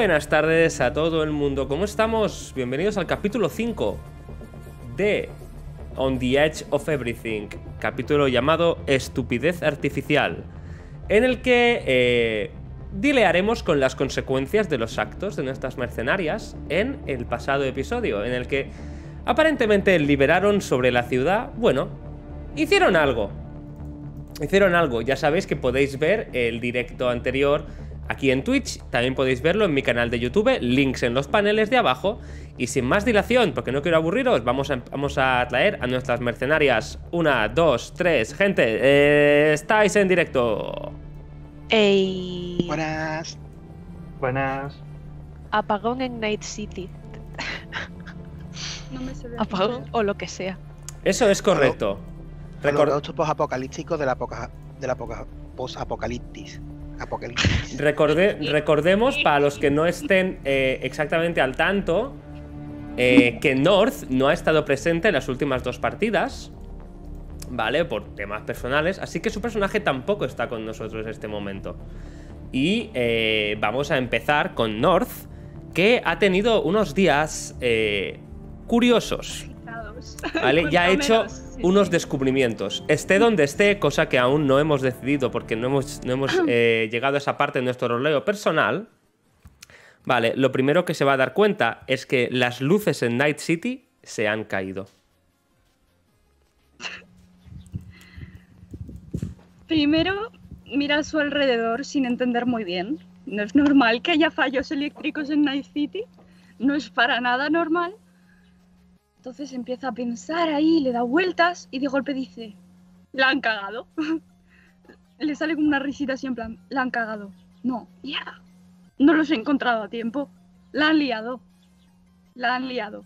Buenas tardes a todo el mundo, ¿cómo estamos? Bienvenidos al capítulo 5 de On the Edge of Everything, capítulo llamado Estupidez Artificial, en el que eh, dilearemos con las consecuencias de los actos de nuestras mercenarias en el pasado episodio, en el que aparentemente liberaron sobre la ciudad, bueno, hicieron algo, hicieron algo. Ya sabéis que podéis ver el directo anterior aquí en Twitch. También podéis verlo en mi canal de YouTube. Links en los paneles de abajo. Y sin más dilación, porque no quiero aburriros, vamos a, vamos a traer a nuestras mercenarias. Una, dos, tres. Gente, eh, estáis en directo. Ey, Buenas. Buenas. apagón en Night City. No me se ve. Apagón o lo que sea. Eso es correcto. Recor- Holocausto posapocalíptico de la poca, de la poca posapocalipsis. Apocalipsis. Recorde- recordemos, para los que no estén eh, exactamente al tanto, eh, que North no ha estado presente en las últimas dos partidas, ¿vale? Por temas personales, así que su personaje tampoco está con nosotros en este momento. Y eh, vamos a empezar con North, que ha tenido unos días eh, curiosos. ¿Vale? Ya ha hecho unos descubrimientos. Esté donde esté, cosa que aún no hemos decidido porque no hemos, no hemos eh, llegado a esa parte de nuestro roleo personal. Vale, lo primero que se va a dar cuenta es que las luces en Night City se han caído. Primero, mira a su alrededor sin entender muy bien. No es normal que haya fallos eléctricos en Night City. No es para nada normal. Entonces empieza a pensar ahí, le da vueltas y de golpe dice, la han cagado. le sale como una risita así en plan, la han cagado. No, mierda. No los he encontrado a tiempo. La han liado. La han liado.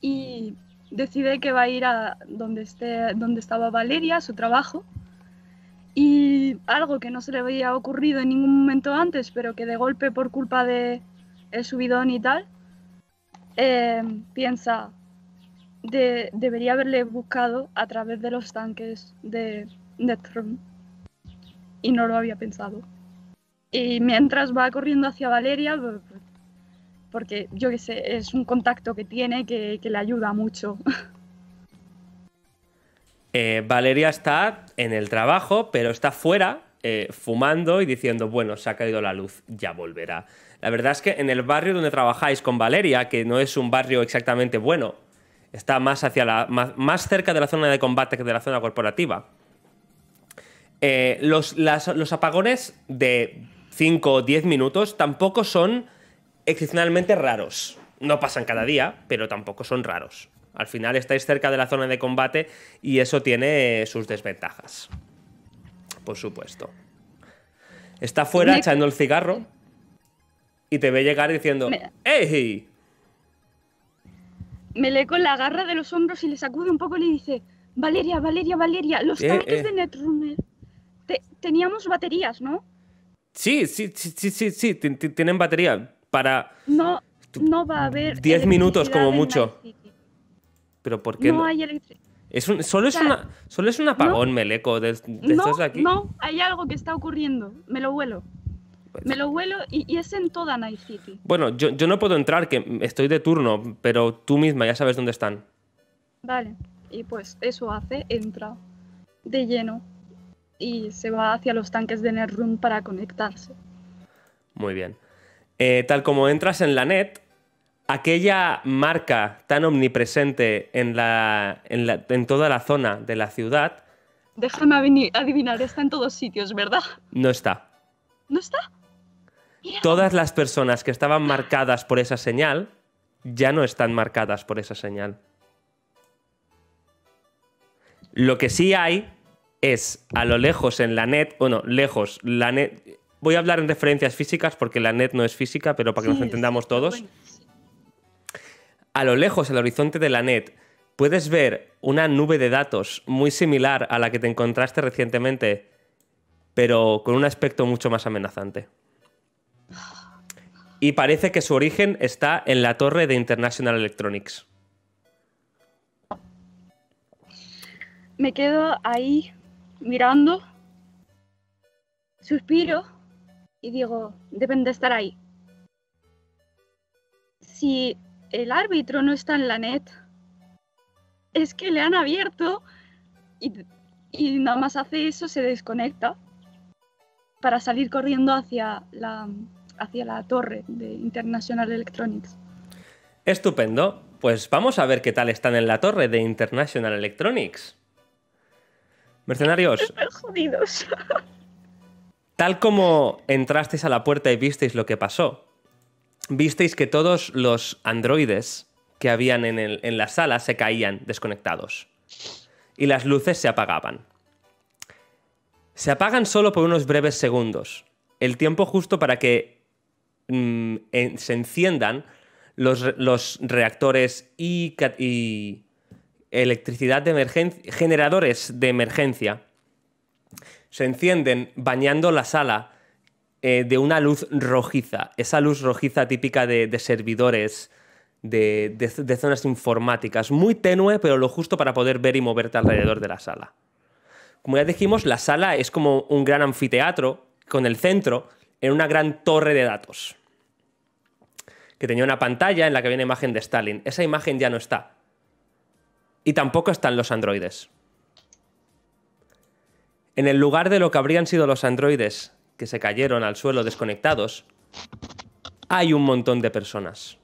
Y decide que va a ir a donde, esté, donde estaba Valeria, su trabajo. Y algo que no se le había ocurrido en ningún momento antes, pero que de golpe por culpa de el subidón y tal, eh, piensa, de, debería haberle buscado a través de los tanques de Nethrun. Y no lo había pensado. Y mientras va corriendo hacia Valeria, porque yo qué sé, es un contacto que tiene que, que le ayuda mucho. Eh, Valeria está en el trabajo, pero está fuera eh, fumando y diciendo, bueno, se ha caído la luz, ya volverá. La verdad es que en el barrio donde trabajáis con Valeria, que no es un barrio exactamente bueno, está más, hacia la, más, más cerca de la zona de combate que de la zona corporativa. Eh, los, las- los apagones de 5 o 10 minutos tampoco son excepcionalmente raros. No pasan cada día, pero tampoco son raros. Al final estáis cerca de la zona de combate y eso tiene sus desventajas. Por supuesto. Está fuera echando el cigarro y te ve llegar diciendo: Me- ¡Ey! me lee con la garra de los hombros y le sacude un poco y le dice, Valeria, Valeria, Valeria, los Eh, tanques eh. de Netrunner. te- teníamos baterías, ¿no? Sí, sí, sí, sí, sí, sí, ti- ti- tienen batería para. No, no va a haber. 10 minutos como mucho. Pero ¿por qué No no? hay electricidad. Es un- solo, es O sea, una, solo es un apagón, Meleco, de, de No, estos de aquí. no, hay algo que está ocurriendo. Me lo huelo. Pues- Me lo huelo y, y es en toda Night City. Bueno, yo, yo no puedo entrar, que estoy de turno, pero tú misma ya sabes dónde están. Vale. Y pues eso hace, entra de lleno y se va hacia los tanques de Netrun para conectarse. Muy bien. Eh, tal como entras en la net, aquella marca tan omnipresente en, la, en, la- en toda la zona de la ciudad Déjame adivinar, está en todos sitios, ¿verdad? no está. ¿No está? Todas las personas que estaban marcadas por esa señal ya no están marcadas por esa señal. Lo que sí hay es a lo lejos en la net, bueno, lejos, la net. Voy a hablar en referencias físicas porque la net no es física, pero para que nos Sí, entendamos está todos. A lo lejos, el horizonte de la net, puedes ver una nube de datos muy similar a la que te encontraste recientemente, pero con un aspecto mucho más amenazante. Y parece que su origen está en la torre de International Electronics. Me quedo ahí mirando, suspiro y digo, deben de estar ahí. Si el árbitro no está en la net, es que le han abierto y, y nada más hace eso, se desconecta para salir corriendo hacia la, hacia la torre de International Electronics. Estupendo. Pues vamos a ver qué tal están en la torre de International Electronics. Mercenarios, Están jodidos. Tal como entrasteis a la puerta y visteis lo que pasó, visteis que todos los androides que habían en, el- en la sala se caían desconectados y las luces se apagaban. Se apagan solo por unos breves segundos, el tiempo justo para que mm, se enciendan los, re- los reactores y, electricidad de emergencia, generadores de emergencia se encienden bañando la sala eh, de una luz rojiza, esa luz rojiza típica de, de servidores, de, de- de zonas informáticas, muy tenue, pero lo justo para poder ver y moverte alrededor de la sala. Como ya dijimos, la sala es como un gran anfiteatro con el centro en una gran torre de datos, que tenía una pantalla en la que había una imagen de Stalin. Esa imagen ya no está. Y tampoco están los androides. En el lugar de lo que habrían sido los androides que se cayeron al suelo desconectados, hay un montón de personas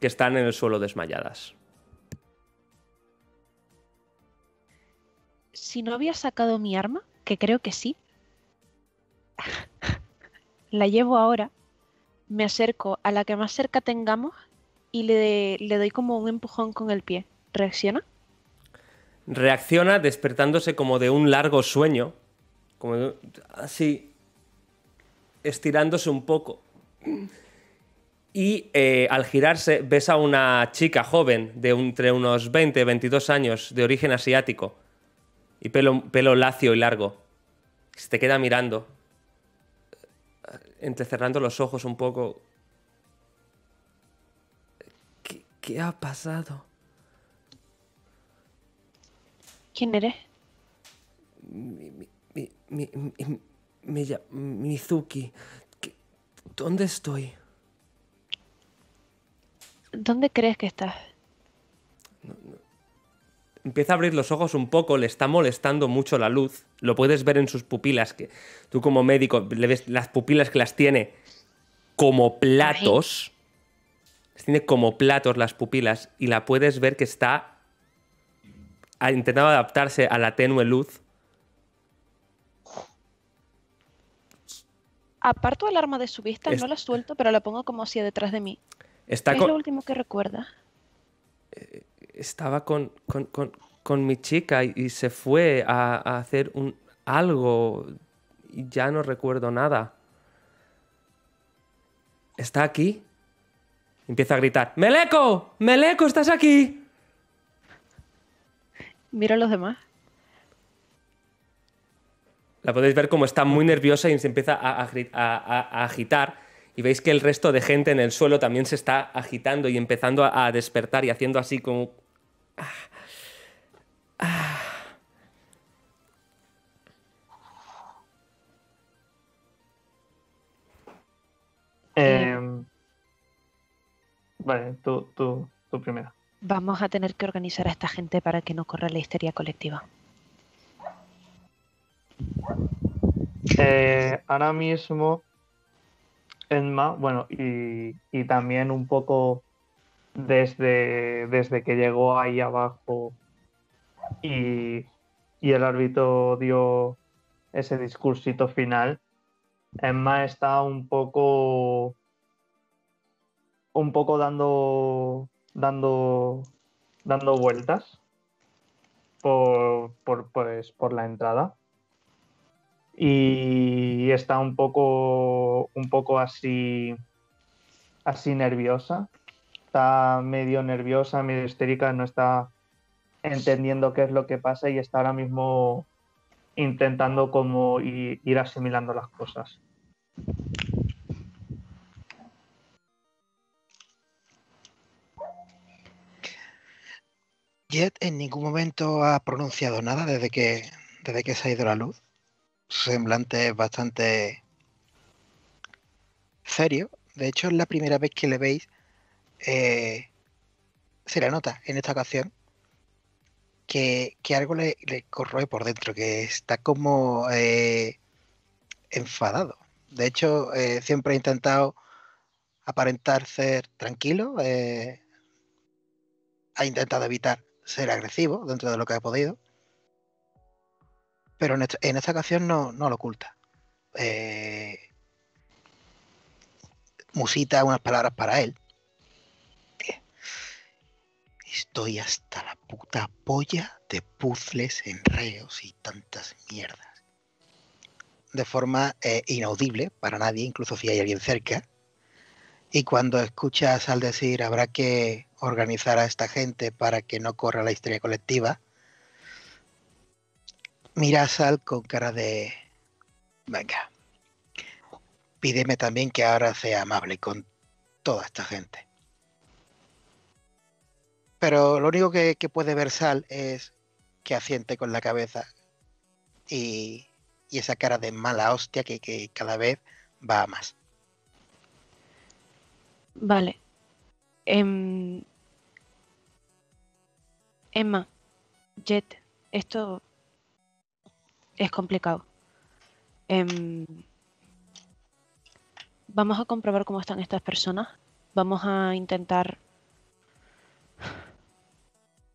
que están en el suelo desmayadas. Si no había sacado mi arma, que creo que sí, la llevo ahora, me acerco a la que más cerca tengamos y le, le doy como un empujón con el pie. ¿Reacciona? Reacciona despertándose como de un largo sueño, como de- así, estirándose un poco. Y eh, al girarse ves a una chica joven de entre unos 20 22 años de origen asiático y pelo, pelo lacio y largo. Se te queda mirando, entrecerrando los ojos un poco. ¿Qué, qué ha pasado? ¿Quién eres? Mi, mi, mi, mi- Mizuki. ¿Qué- ¿Dónde estoy? ¿Dónde crees que estás? Empieza a abrir los ojos un poco, le está molestando mucho la luz. Lo puedes ver en sus pupilas, que tú como médico le ves las pupilas que las tiene como platos. Las Tiene como platos las pupilas y la puedes ver que está intentando adaptarse a la tenue luz. Aparto el arma de su vista, Es- no la suelto, pero la pongo como hacia detrás de mí. Está ¿Qué es lo último que recuerda? Estaba con, con- con- con mi chica y, y se fue a, a hacer un, algo y ya no recuerdo nada. ¿Está aquí? Empieza a gritar, ¡Meleco! ¡Meleco, estás aquí! Miro a los demás. La podéis ver como está muy nerviosa y se empieza a, a gri- a- a- a agitar. Y veis que el resto de gente en el suelo también se está agitando y empezando a, a despertar y haciendo así como... Eh, vale, tú, tú, tú primero. Vamos a tener que organizar a esta gente para que no corra la histeria colectiva. Eh, ahora mismo, Enma, bueno, y, y también un poco desde, desde que llegó ahí abajo y, y el árbitro dio ese discursito final, Emma está un poco un poco dando dando dando vueltas por, por, pues, por la entrada. Y está un poco, un poco así, así nerviosa. Está medio nerviosa, medio histérica, no está entendiendo qué es lo que pasa y está ahora mismo intentando como ir asimilando las cosas. Jet en ningún momento ha pronunciado nada desde que, desde que se ha ido la luz. Su semblante es bastante serio. De hecho, es la primera vez que le veis. Eh, se le nota en esta ocasión que, que algo le, le corroe por dentro, que está como eh, enfadado. De hecho, eh, siempre ha intentado aparentar ser tranquilo. ha intentado evitar ser agresivo dentro de lo que ha podido. Pero en esta, en esta ocasión no, no lo oculta. Musita unas palabras para él. Estoy hasta la puta polla de puzzles, enreos y tantas mierdas. De forma eh, inaudible para nadie, incluso si hay alguien cerca. Y cuando escuchas al decir habrá que organizar a esta gente para que no corra la historia colectiva, mira a Sal con cara de... Venga, pídeme también que ahora sea amable con toda esta gente. Pero lo único que, puede ver Sal es que asiente con la cabeza y, esa cara de mala hostia que, cada vez va más. Vale. Em, Emma, Jet, esto es complicado. Em, vamos a comprobar cómo están estas personas. Vamos a intentar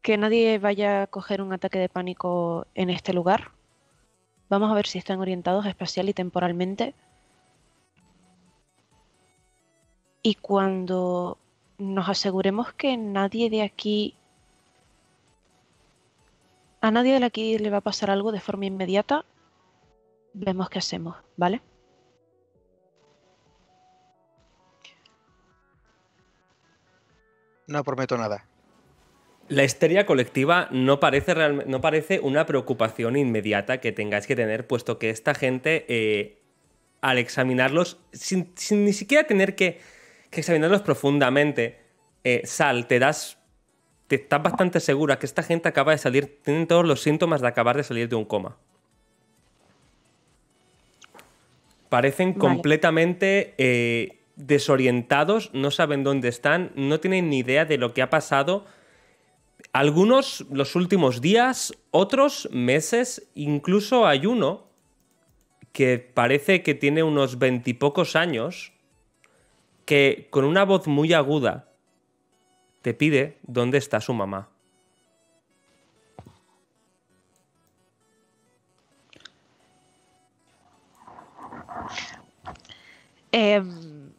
que nadie vaya a coger un ataque de pánico en este lugar. Vamos a ver si están orientados espacial y temporalmente. Y cuando nos aseguremos que nadie de aquí, a nadie de aquí le va a pasar algo de forma inmediata, vemos qué hacemos, ¿vale? No prometo nada. La histeria colectiva no parece, realme- no parece una preocupación inmediata que tengáis que tener, puesto que esta gente, eh, al examinarlos, sin, sin ni siquiera tener que, que examinarlos profundamente, eh, Sal, te das. Te estás bastante segura que esta gente acaba de salir. Tienen todos los síntomas de acabar de salir de un coma. Parecen Vale. completamente eh, desorientados, no saben dónde están, no tienen ni idea de lo que ha pasado. Algunos los últimos días, otros meses, incluso hay uno que parece que tiene unos veintipocos años, que con una voz muy aguda te pide dónde está su mamá. Em,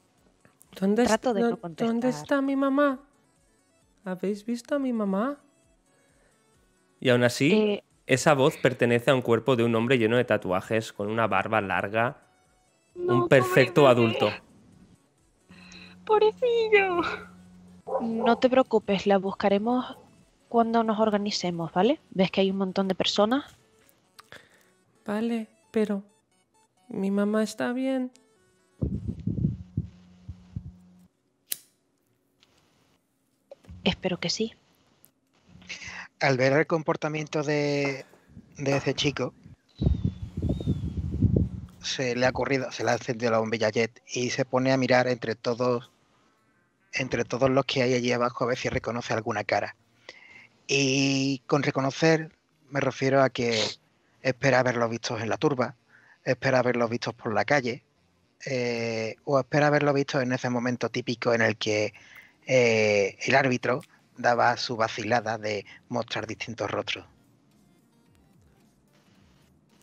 ¿Dónde, Trato está, de no dó- ¿Dónde está mi mamá? ¿Habéis visto a mi mamá? Y aún así, eh, esa voz pertenece a un cuerpo de un hombre lleno de tatuajes, con una barba larga, un perfecto adulto. Pobrecillo. no te preocupes, la buscaremos cuando nos organicemos, ¿vale? Ves que hay un montón de personas. Vale, pero mi mamá está bien. Espero que sí. Al ver el comportamiento de, de ese chico, se le ha ocurrido, se le ha encendido la bombilla jet y se pone a mirar entre todos, entre todos los que hay allí abajo a ver si reconoce alguna cara. Y con reconocer me refiero a que espera haberlos vistos en la turba, espera haberlos vistos por la calle, eh, o espera haberlos vistos en ese momento típico en el que eh, el árbitro daba su vacilada de mostrar distintos rostros.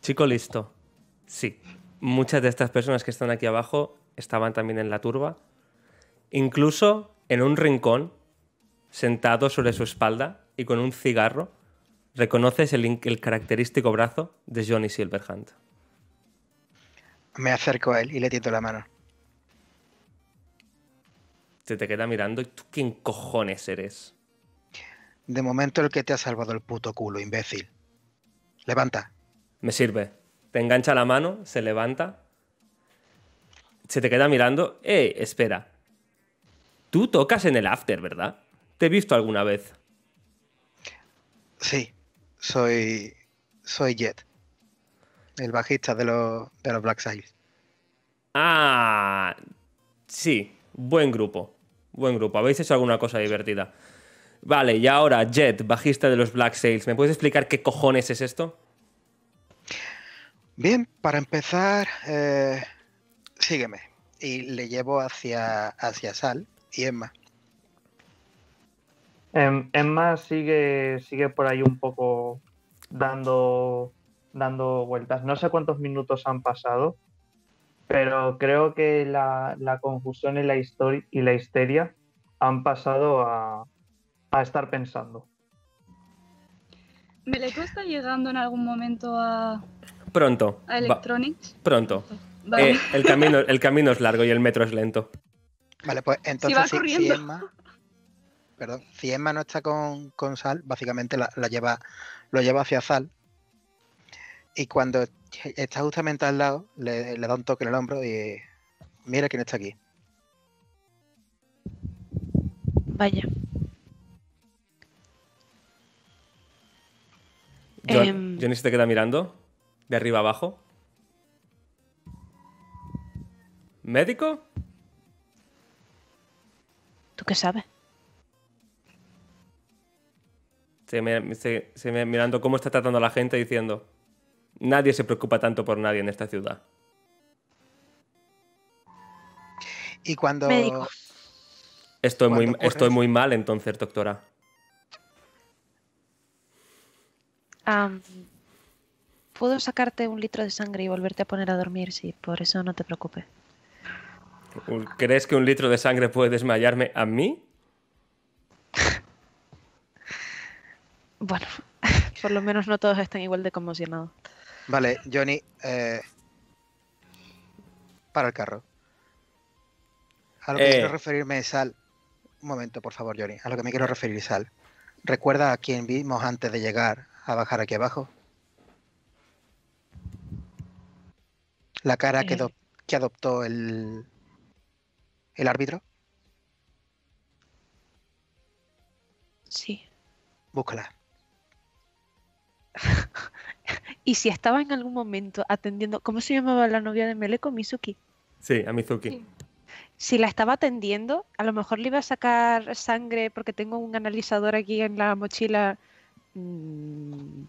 Chico listo. Sí. Muchas de estas personas que están aquí abajo estaban también en la turba. Incluso en un rincón, sentado sobre su espalda y con un cigarro, reconoces el, el característico brazo de Johnny Silverhand. Me acerco a él y le tiento la mano. Se te queda mirando y tú quién cojones eres. De momento el que te ha salvado el puto culo, imbécil. Levanta. Me sirve. Te engancha la mano, se levanta. Se te queda mirando. ¡Eh! Espera. Tú tocas en el after, ¿verdad? Te he visto alguna vez. Sí, soy. Soy Jet. El bajista de los, de los Black Sails. Ah. Sí. Buen grupo. Buen grupo. Habéis hecho alguna cosa divertida. Vale, y ahora, Jet, bajista de los Black Sails. ¿Me puedes explicar qué cojones es esto? Bien, para empezar, eh, sígueme. Y le llevo hacia, hacia Sal y Emma. Em, Emma sigue, sigue por ahí un poco dando, dando vueltas. No sé cuántos minutos han pasado, pero creo que la, la confusión y la, histori- y la histeria han pasado a, a estar pensando. ¿Meleco está llegando en algún momento a, Pronto. a Va- Electronics? pronto. Vale. Eh, el, camino, el camino es largo y el metro es lento. Vale, pues entonces si, si corriendo. Emma. Perdón, si Emma no está con, con Sal, básicamente la, la lleva, lo lleva hacia Sal. Y cuando está justamente al lado, le, le da un toque en el hombro y. Mira quién está aquí. Vaya. John- Em. Johnny se te queda mirando. De arriba abajo. ¿Médico? ¿Tú qué sabes? Se me, se- se me- mirando cómo está tratando a la gente diciendo. Nadie se preocupa tanto por nadie en esta ciudad. Y cuando. Médico. Estoy muy, ¿Cuándo ocurre estoy muy mal entonces, doctora. Puedo sacarte un litro de sangre y volverte a poner a dormir, sí, por eso no te preocupes. ¿Crees que un litro de sangre puede desmayarme a mí? Bueno, por lo menos no todos están igual de conmocionados. Vale, Johnny. eh, para el carro. A lo que Eh. quiero referirme es Sal. Un momento, por favor, Johnny. A lo que me quiero referir es Sal. ¿Recuerda a quién vimos antes de llegar a bajar aquí abajo? La cara que, Eh. que adoptó el, el árbitro. Sí. Búscala. Y si estaba en algún momento atendiendo, ¿cómo se llamaba la novia de Meleko? Mizuki. Sí, a Mizuki. Sí. Si la estaba atendiendo, a lo mejor le iba a sacar sangre porque tengo un analizador aquí en la mochila. Mm.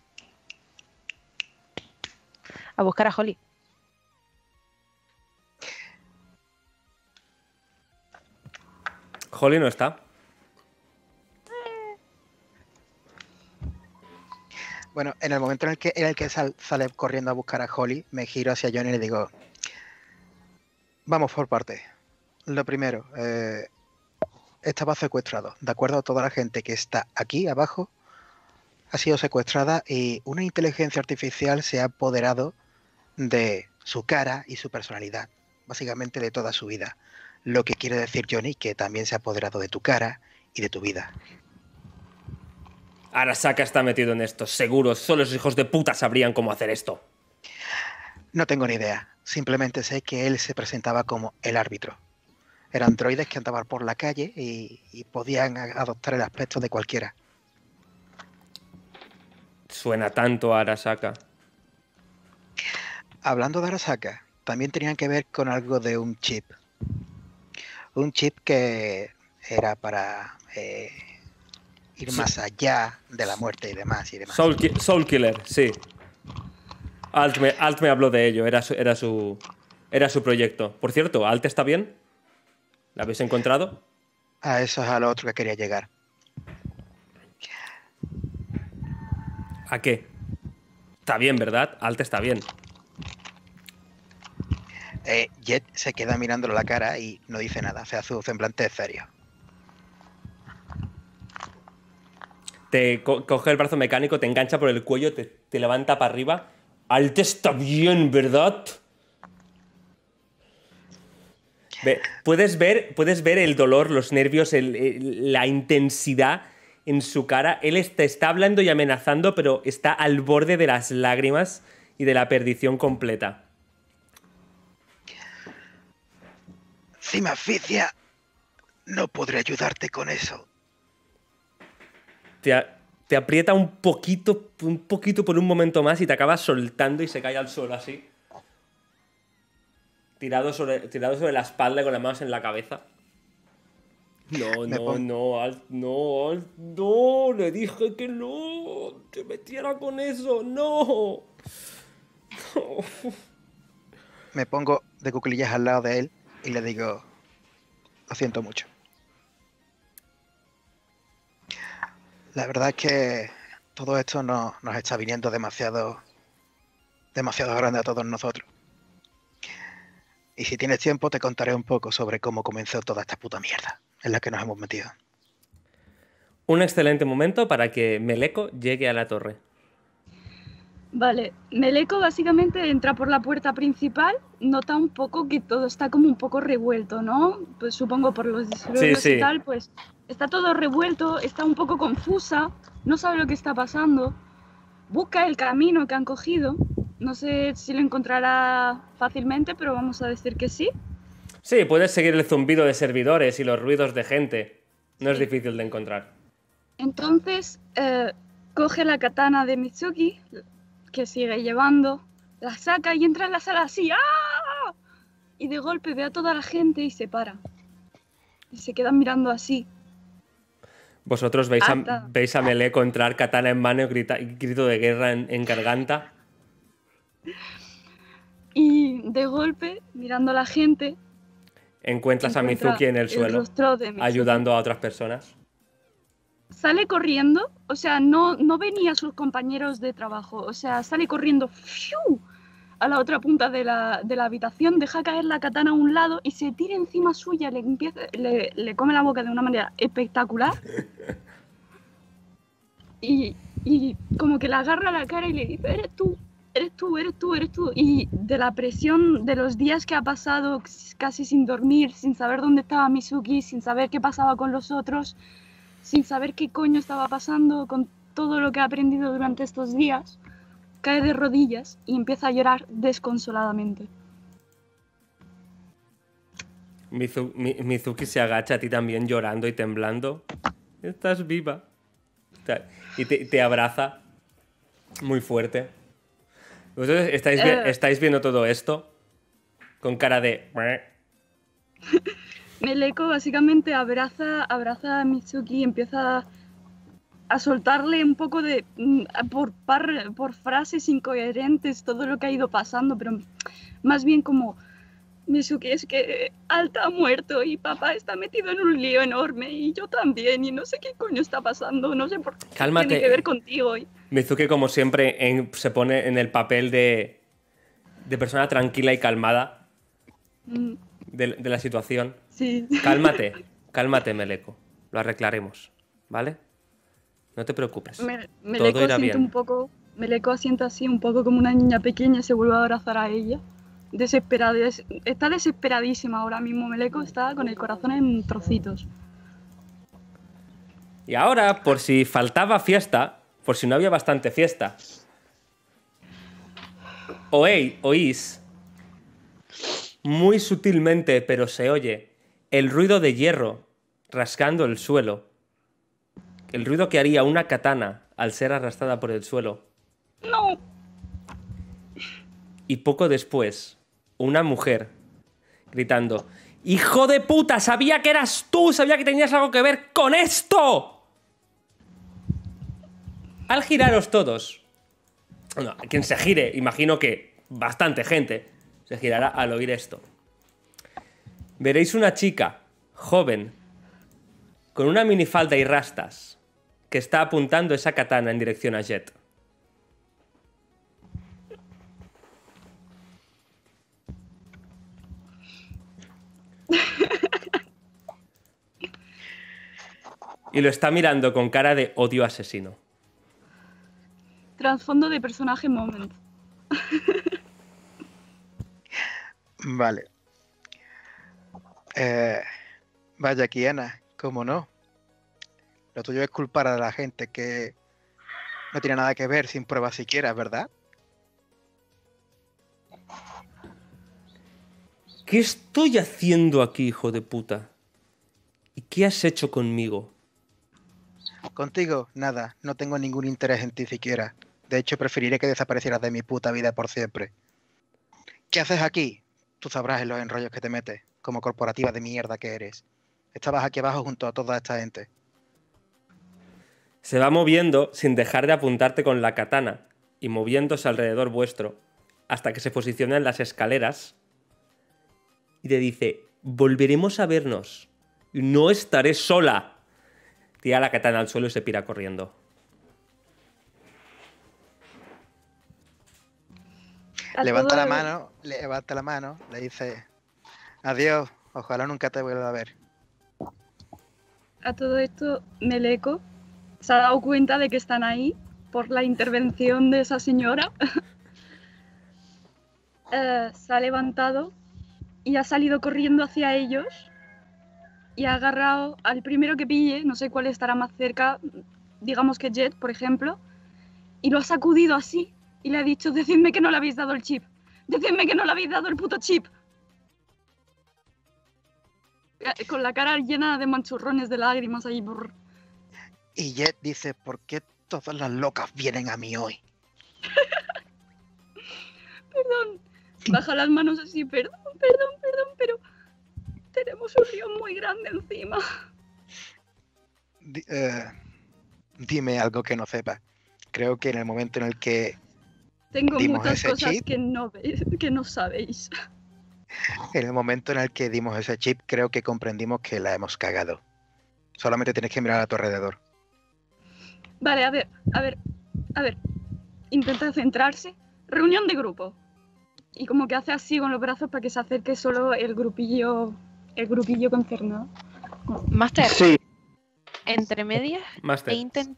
A buscar a Holly. Holly no está. Bueno, en el momento en el que, en el que Sal sale corriendo a buscar a Holly, me giro hacia Johnny y le digo, vamos por partes. Lo primero, eh, estaba secuestrado. De acuerdo a toda la gente que está aquí abajo, ha sido secuestrada y una inteligencia artificial se ha apoderado de su cara y su personalidad, básicamente de toda su vida. Lo que quiere decir Johnny que también se ha apoderado de tu cara y de tu vida. Arasaka está metido en esto, seguro. Solo esos hijos de puta sabrían cómo hacer esto. No tengo ni idea. Simplemente sé que él se presentaba como el árbitro. Eran androides que andaban por la calle y, y podían adoptar el aspecto de cualquiera. Suena tanto a Arasaka. Hablando de Arasaka, también tenían que ver con algo de un chip. Un chip que era para eh, ir Sí. más allá de la muerte y demás y demás. Soul, Ki- Soul Killer, sí. Alt me, Alt me habló de ello, era su, era, su, era su proyecto. Por cierto, ¿Alt está bien? ¿La habéis encontrado? A eso es a lo otro que quería llegar. ¿A qué? Está bien, ¿verdad? Alt está bien. Eh, Jet se queda mirándolo la cara y no dice nada, o sea, su semblante es serio. Te co- coge el brazo mecánico, te engancha por el cuello, te, levanta para arriba. Alte está bien, ¿verdad? Ve- puedes, ver, puedes ver el dolor, los nervios, la intensidad en su cara. Él te está hablando y amenazando, pero está al borde de las lágrimas y de la perdición completa. Si no podré ayudarte con eso. Te, te aprieta un poquito, un poquito por un momento más y te acabas soltando y se cae al suelo así. Tirado sobre, tirado sobre la espalda con las manos en la cabeza. No, no, no, Alt, no, Alt, no, le dije que no, te metiera con eso, no. Me pongo de cuclillas al lado de él y le digo, lo siento mucho. La verdad es que todo esto no- nos está viniendo demasiado, demasiado grande a todos nosotros. Y si tienes tiempo te contaré un poco sobre cómo comenzó toda esta puta mierda en la que nos hemos metido. Un excelente momento para que Meleko llegue a la torre. Vale, Meleko básicamente entra por la puerta principal, nota un poco que todo está como un poco revuelto, ¿no? Pues supongo por los disturbios sí. y tal, pues está todo revuelto, está un poco confusa, no sabe lo que está pasando, busca el camino que han cogido, no sé si lo encontrará fácilmente, pero vamos a decir que sí. Sí, puedes seguir el zumbido de servidores y los ruidos de gente. No es difícil de encontrar. Entonces eh, coge la katana de Mitsuki, que sigue llevando, la saca y entra en la sala así, ¡ah! Y de golpe ve a toda la gente y se para. Y se quedan mirando así. Vosotros veis a, veis a Meleko entrar katana en mano y, grita- grito de guerra en, en garganta. Y de golpe, mirando a la gente, Encuentras a Mizuki en el suelo, ayudando a otras personas. Sale corriendo, o sea, no, no venía a sus compañeros de trabajo, o sea, sale corriendo ¡fiu! a la otra punta de la, de la habitación, deja caer la katana a un lado y se tira encima suya, le, empieza, le, le come la boca de una manera espectacular. Y, y como que la agarra a la cara y le dice, eres tú, eres tú, eres tú, eres tú. Y de la presión de los días que ha pasado casi sin dormir, sin saber dónde estaba Mizuki, sin saber qué pasaba con los otros, sin saber qué coño estaba pasando con todo lo que ha aprendido durante estos días, cae de rodillas y empieza a llorar desconsoladamente. Mizu- Mi- Mizuki se agacha a ti también llorando y temblando. Estás viva. Y te, te abraza muy fuerte. Vosotros estáis, vi- Eh. estáis viendo todo esto con cara de... Meleko básicamente abraza, abraza a Mitsuki y empieza a soltarle un poco de mm, por, par- por frases incoherentes todo lo que ha ido pasando, pero más bien como Mitsuki es que Alta ha muerto y papá está metido en un lío enorme y yo también y no sé qué coño está pasando, no sé por qué Cálmate. tiene que ver contigo. Mizuki, como siempre, en- se pone en el papel de, de persona tranquila y calmada Mm, de, de la situación. Sí. Cálmate, cálmate, Meleko. Lo arreglaremos, ¿vale? No te preocupes. Me, Todo Meleko irá bien. un poco, Meleko asienta así un poco como una niña pequeña se vuelve a abrazar a ella. Desesperada, des- está desesperadísima ahora mismo. Meleko está con el corazón en trocitos. Y ahora, por si faltaba fiesta, por si no había bastante fiesta, oéis, oís, muy sutilmente, pero se oye, el ruido de hierro rascando el suelo. El ruido que haría una katana al ser arrastrada por el suelo. ¡No! Y poco después, una mujer gritando, ¡Hijo de puta! ¡Sabía que eras tú! ¡Sabía que tenías algo que ver con esto! Al giraros todos, no, quien se gire, imagino que bastante gente se girará al oír esto. Veréis una chica, joven, con una minifalda y rastas, que está apuntando esa katana en dirección a Jet. Y lo está mirando con cara de odio asesino. Trasfondo de personaje moment. Vale. Eh, vaya, Kiana, cómo no. Lo tuyo es culpar a la gente que no tiene nada que ver sin pruebas siquiera, ¿verdad? ¿Qué estoy haciendo aquí, hijo de puta? ¿Y qué has hecho conmigo? Contigo, nada, no tengo ningún interés en ti siquiera. De hecho, preferiré que desaparecieras de mi puta vida por siempre. ¿Qué haces aquí? Tú sabrás en los enrollos que te metes, como corporativa de mierda que eres. Estabas aquí abajo junto a toda esta gente. Se va moviendo sin dejar de apuntarte con la katana y moviéndose alrededor vuestro hasta que se posiciona en las escaleras y te dice, volveremos a vernos. No estaré sola. Tira la katana al suelo y se pira corriendo. Levanta la mano, levanta la mano, le dice, adiós, ojalá nunca te vuelva a ver. A todo esto, Meleco se ha dado cuenta de que están ahí por la intervención de esa señora. Eh, se ha levantado y ha salido corriendo hacia ellos y ha agarrado al primero que pille, no sé cuál estará más cerca, digamos que Jet, por ejemplo, y lo ha sacudido así y le ha dicho, decidme que no le habéis dado el chip, decidme que no le habéis dado el puto chip. Con la cara llena de manchurrones de lágrimas ahí. brr. Y Jet dice, ¿por qué todas las locas vienen a mí hoy? Perdón. Baja las manos así, perdón, perdón, perdón, pero tenemos un río muy grande encima. Eh, dime algo que no sepa. Creo que en el momento en el que Tengo muchas cosas que no, veis, que no sabéis. En el momento en el que dimos ese chip, creo que comprendimos que la hemos cagado. Solamente tienes que mirar a tu alrededor. Vale, a ver, a ver, a ver. Intenta centrarse. Reunión de grupo. Y como que hace así con los brazos para que se acerque solo el grupillo, el grupillo concernado. Master, Sí, entre medias Master. he, inten-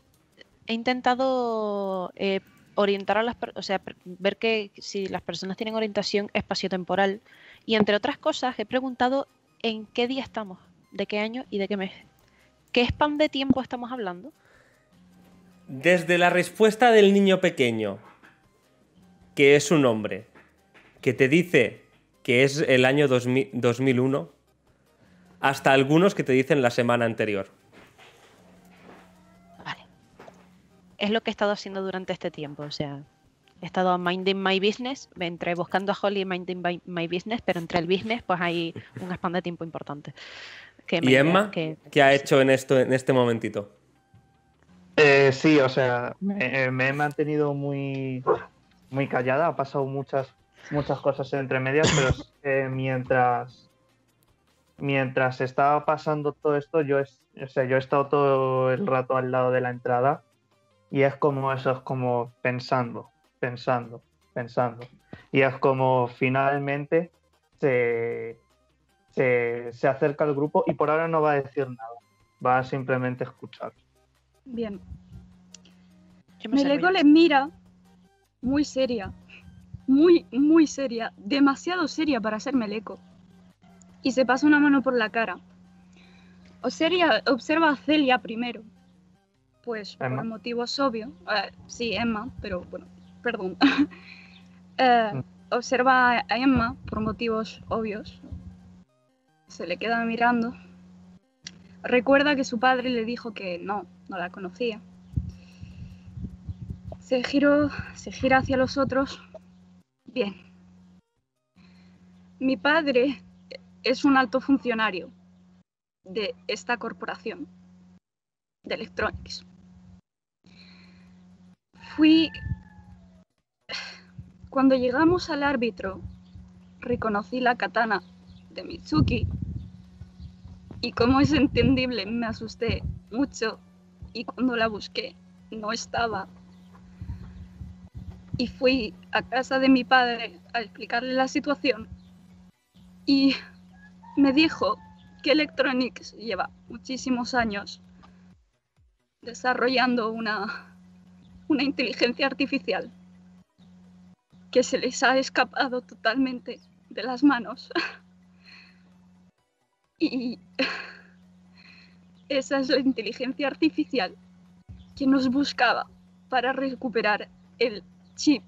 he intentado eh, orientar a las personas, o sea, ver que si las personas tienen orientación espaciotemporal. Y entre otras cosas, he preguntado en qué día estamos, de qué año y de qué mes. ¿Qué span de tiempo estamos hablando? Desde la respuesta del niño pequeño, que es un hombre, que te dice que es el año 2000 2001, hasta algunos que te dicen la semana anterior. Vale. Es lo que he estado haciendo durante este tiempo. O sea, he estado minding my business, entre buscando a Holly y minding my, my business, pero entre el business, pues hay un span de tiempo importante. Que me ¿Y Emma? que- ¿Qué ha hecho en, esto, en este momentito? Eh, sí, o sea, me, me he mantenido muy, muy callada, ha pasado muchas, muchas cosas entre medias, pero eh, mientras, mientras estaba pasando todo esto, yo, es, o sea, yo he estado todo el rato al lado de la entrada y es como eso, es como pensando, pensando, pensando. Y es como finalmente se, se, se acerca al grupo y por ahora no va a decir nada, va a simplemente escuchar. Bien. me serví. le mira muy seria. Muy, muy seria. Demasiado seria para ser Meleko. Y se pasa una mano por la cara. Observa, observa a Celia primero. Pues Emma. por motivos obvios. Eh, sí, Emma, pero bueno, perdón. Eh, observa a Emma por motivos obvios. Se le queda mirando. Recuerda que su padre le dijo que no, no la conocía. Se se gira hacia los otros. Bien. Mi padre es un alto funcionario de esta corporación de Electronics. Fui... Cuando llegamos al árbitro, reconocí la katana de Mitsuki y como es entendible, me asusté mucho y cuando la busqué no estaba. Y fui a casa de mi padre a explicarle la situación y me dijo que Electronics lleva muchísimos años desarrollando una, una inteligencia artificial que se les ha escapado totalmente de las manos. y esa es la inteligencia artificial que nos buscaba para recuperar el chip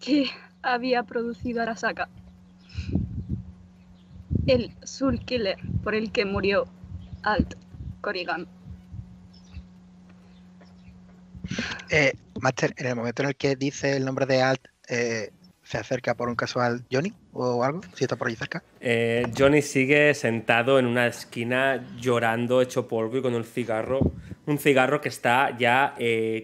que había producido Arasaka. El Soul Killer por el que murió Alt Korrigan. Eh, Master, en el momento en el que dice el nombre de Alt, eh, ¿se acerca por un casual Johnny o algo? Si está por ahí cerca. Eh, Johnny sigue sentado en una esquina llorando, hecho polvo y con un cigarro. Un cigarro que está ya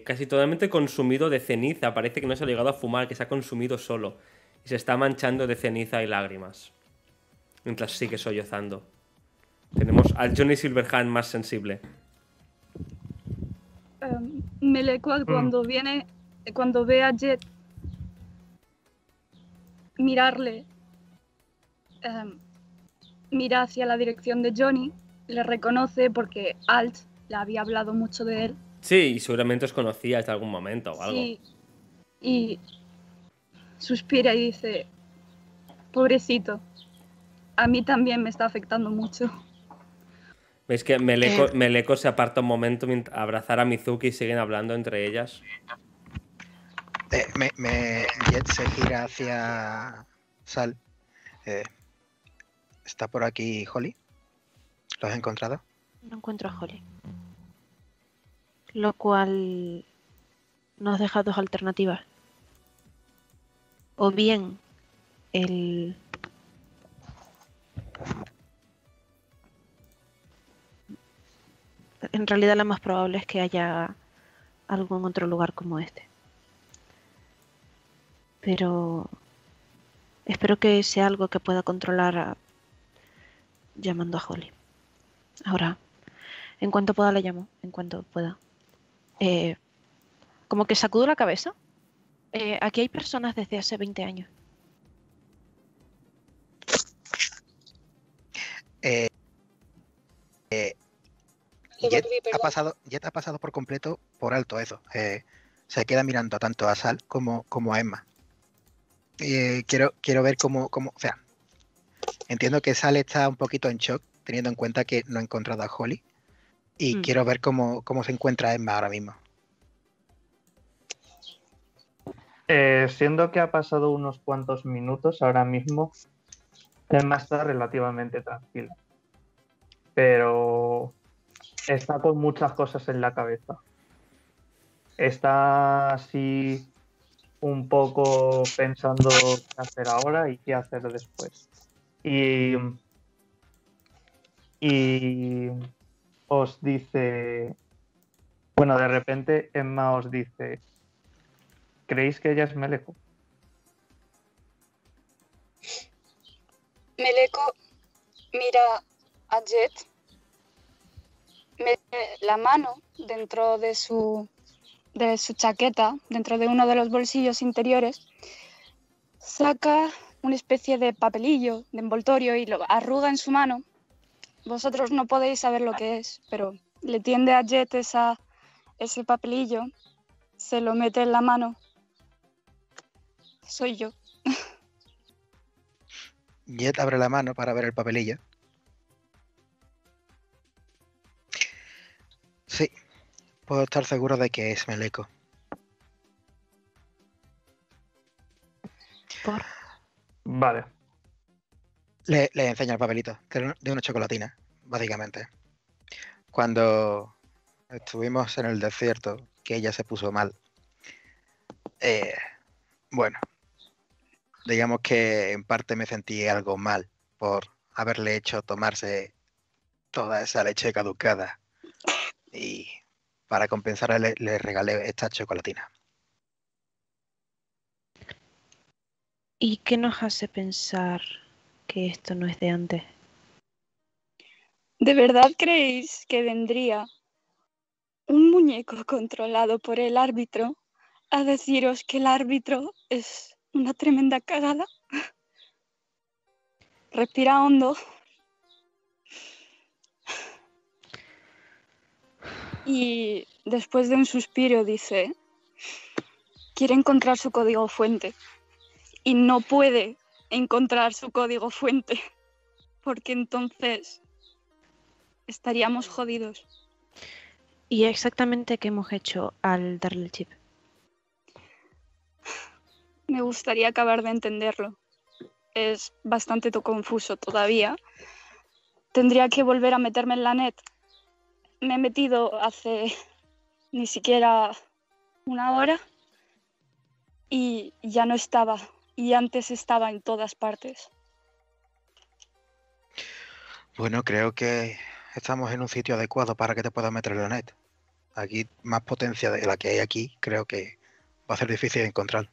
casi totalmente consumido de ceniza. Parece que no se ha llegado a fumar, que se ha consumido solo. Y se está manchando de ceniza y lágrimas. Mientras sigue sollozando. Tenemos al Johnny Silverhand más sensible. Um, cuando viene, cuando ve a Jet mirarle, em, mira hacia la dirección de Johnny, le reconoce porque Alt le había hablado mucho de él. Sí, y seguramente os conocía desde algún momento o algo. Sí, y suspira y dice, pobrecito, a mí también me está afectando mucho. ¿Veis que Meleko, Eh. Meleko se aparta un momento mient- a abrazar a Mizuki y siguen hablando entre ellas? Eh, me, me- Jet se gira hacia Sal. Eh, ¿Está por aquí Holly? ¿Lo has encontrado? No encuentro a Holly. Lo cual nos deja dos alternativas. O bien el... En realidad la más probable es que haya algo en otro lugar como este. Pero espero que sea algo que pueda controlar llamando a Holly. Ahora, en cuanto pueda le llamo, en cuanto pueda. Eh, como que sacudo la cabeza. Eh, aquí hay personas desde hace 20 años. Eh, Jet ha pasado, Jet ha pasado por completo por alto eso. Eh, se queda mirando tanto a Sal como, como a Emma. Eh, quiero, quiero ver cómo, cómo, o sea, entiendo que Sal está un poquito en shock, teniendo en cuenta que no ha encontrado a Holly. Y Mm. quiero ver cómo, cómo se encuentra Emma ahora mismo. Eh, siendo que ha pasado unos cuantos minutos ahora mismo, Emma está relativamente tranquila. Pero está con muchas cosas en la cabeza. Está así un poco pensando qué hacer ahora y qué hacer después. Y, y os dice, bueno, de repente Emma os dice, ¿creéis que ella es Meleko? Meleko mira a Jet, mete la mano dentro de su, de su chaqueta, dentro de uno de los bolsillos interiores, saca una especie de papelillo, de envoltorio y lo arruga en su mano. Vosotros no podéis saber lo que es, pero le tiende a Jet esa, ese papelillo, se lo mete en la mano. Soy yo. Jet abre la mano para ver el papelillo. Puedo estar seguro de que es Meleko. Por... Vale. Le, le enseña el papelito de una chocolatina, básicamente. Cuando estuvimos en el desierto, que ella se puso mal. eh, bueno, digamos que en parte me sentí algo mal por haberle hecho tomarse toda esa leche caducada. Y para compensar le, le regalé esta chocolatina. ¿Y qué nos hace pensar que esto no es de antes? ¿De verdad creéis que vendría un muñeco controlado por el árbitro a deciros que el árbitro es una tremenda cagada? Respira hondo. Y después de un suspiro dice, quiere encontrar su código fuente y no puede encontrar su código fuente porque entonces estaríamos jodidos. ¿Y exactamente qué hemos hecho al darle el chip? Me gustaría acabar de entenderlo. Es bastante confuso todavía. Tendría que volver a meterme en la net. Me he metido hace ni siquiera una hora y ya no estaba. Y antes estaba en todas partes. Bueno, creo que estamos en un sitio adecuado para que te puedas meter la net. Aquí, más potencia de la que hay aquí, creo que va a ser difícil de encontrar.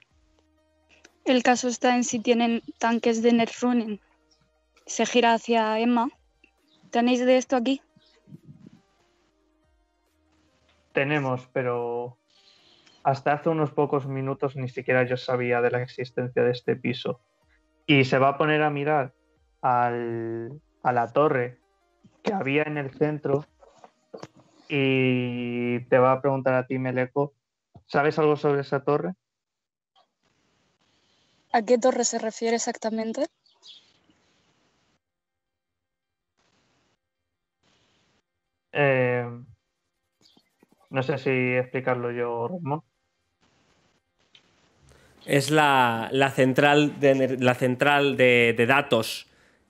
El caso está en si tienen tanques de netrunning. Se gira hacia Emma. ¿Tenéis de esto aquí? Tenemos, pero hasta hace unos pocos minutos ni siquiera yo sabía de la existencia de este piso. Y se va a poner a mirar al- a la torre que había en el centro y te va a preguntar a ti, Meleco, ¿sabes algo sobre esa torre? ¿A qué torre se refiere exactamente? Eh, no sé si explicarlo yo, Ramón. Es la, la central, de, la central de, de datos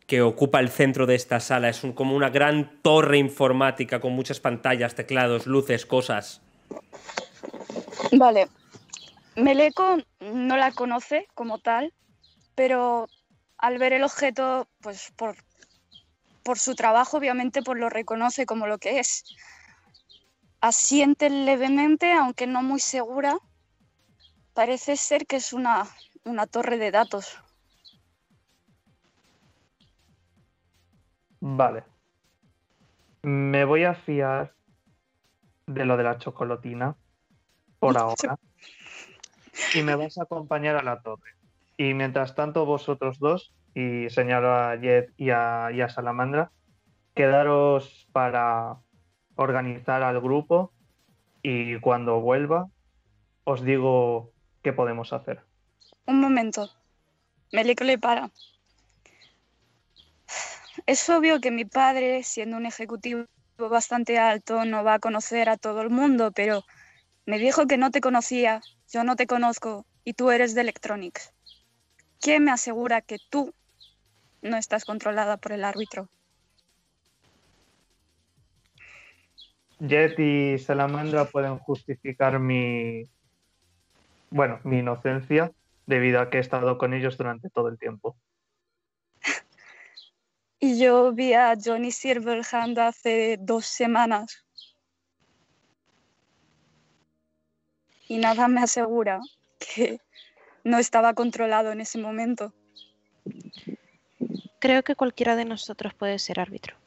que ocupa el centro de esta sala. Es un- como una gran torre informática con muchas pantallas, teclados, luces, cosas. Vale. Meleco no la conoce como tal, pero al ver el objeto, pues por, por su trabajo, obviamente, pues lo reconoce como lo que es. Asiente levemente, aunque no muy segura. Parece ser que es una, una torre de datos. Vale. Me voy a fiar de lo de la chocolatina por ahora. Y me vais a acompañar a la torre. Y mientras tanto, vosotros dos, y señalo a Jet y a, y a Salamandra, quedaros para organizar al grupo y cuando vuelva os digo qué podemos hacer. Un momento. Meleco le para. Es obvio que mi padre, siendo un ejecutivo bastante alto, no va a conocer a todo el mundo, pero me dijo que no te conocía, yo no te conozco y tú eres de Electronics. ¿Qué me asegura que tú no estás controlada por el árbitro? Jet y Salamandra pueden justificar mi, bueno, mi inocencia debido a que he estado con ellos durante todo el tiempo. Y yo vi a Johnny Silverhand hace dos semanas. Y nada me asegura que no estaba controlado en ese momento. Creo que cualquiera de nosotros puede ser árbitro.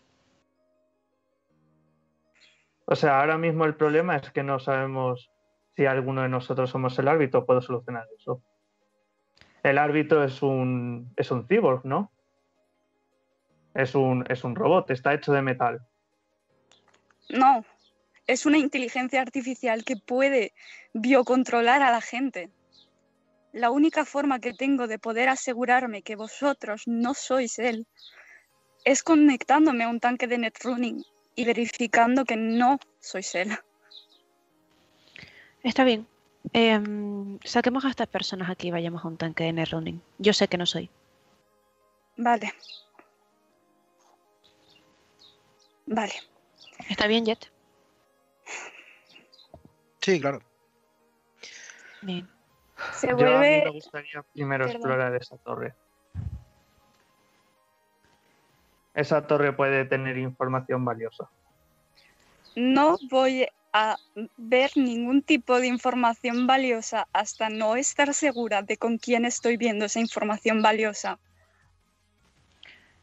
O sea, ahora mismo el problema es que no sabemos si alguno de nosotros somos el árbitro puedo solucionar eso. El árbitro es un, es un cyborg, ¿no? Es un, es un robot, está hecho de metal. No, es una inteligencia artificial que puede biocontrolar a la gente. La única forma que tengo de poder asegurarme que vosotros no sois él es conectándome a un tanque de netrunning y verificando que no sois él. Está bien. Em, saquemos a estas personas aquí y vayamos a un tanque de Netrunning. Yo sé que no soy. Vale. Vale. ¿Está bien, Jet? Sí, claro. Bien. Se Yo a mí me gustaría primero Perdón. explorar esa torre. Esa torre puede tener información valiosa. No voy a ver ningún tipo de información valiosa hasta no estar segura de con quién estoy viendo esa información valiosa.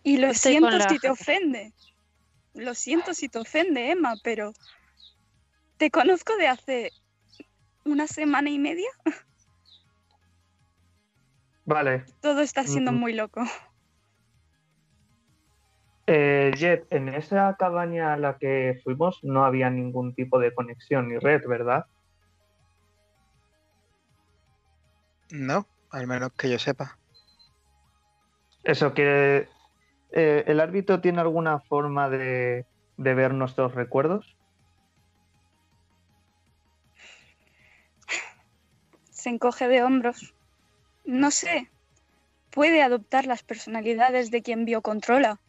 Y lo Estoy siento si te ofende. Lo siento si te ofende, Emma, pero te conozco de hace una semana y media. Vale, Todo está siendo Mm. muy loco. Eh, Jet, en esa cabaña a la que fuimos no había ningún tipo de conexión ni red, ¿verdad? No, al menos que yo sepa. Eso quiere... eh, ¿El árbitro tiene alguna forma de, de ver nuestros recuerdos? Se encoge de hombros. No sé. Puede adoptar las personalidades de quien biocontrola.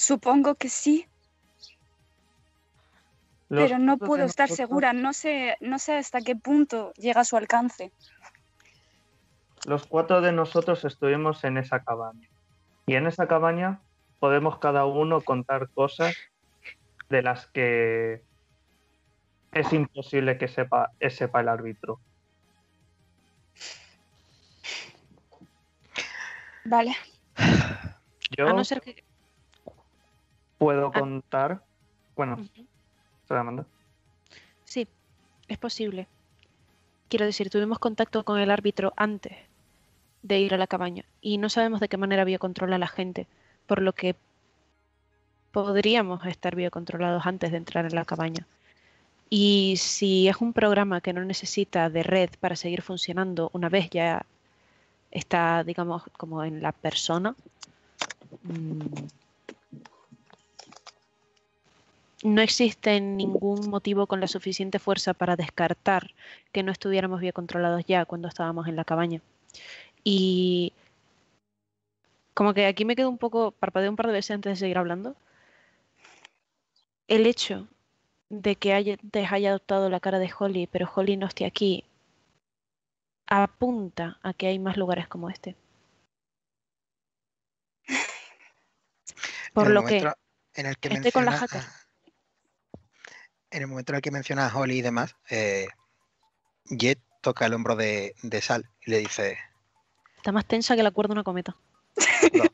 Supongo que sí, Los pero no puedo estar nosotros- segura. No sé, no sé hasta qué punto llega a su alcance. Los cuatro de nosotros estuvimos en esa cabaña. Y en esa cabaña podemos cada uno contar cosas de las que es imposible que sepa, eh, sepa el árbitro. Vale. Yo A no ser que. Puedo contar. Bueno, se la manda. Sí, es posible. Quiero decir, tuvimos contacto con el árbitro antes de ir a la cabaña y no sabemos de qué manera biocontrola a la gente, por lo que podríamos estar biocontrolados antes de entrar en la cabaña. Y si es un programa que no necesita de red para seguir funcionando una vez ya está, digamos, como en la persona, mm, no existe ningún motivo con la suficiente fuerza para descartar que no estuviéramos bien controlados ya cuando estábamos en la cabaña. Y como que aquí me quedo un poco, parpadeo un par de veces antes de seguir hablando. El hecho de que haya, te haya adoptado la cara de Holly, pero Holly no esté aquí, apunta a que hay más lugares como este. Por En lo que en el que estoy con la menciona hacker. a- En el momento en el que menciona a Holly y demás, eh, Jet toca el hombro de, de Sal y le dice, está más tensa que la cuerda de una cometa. "No,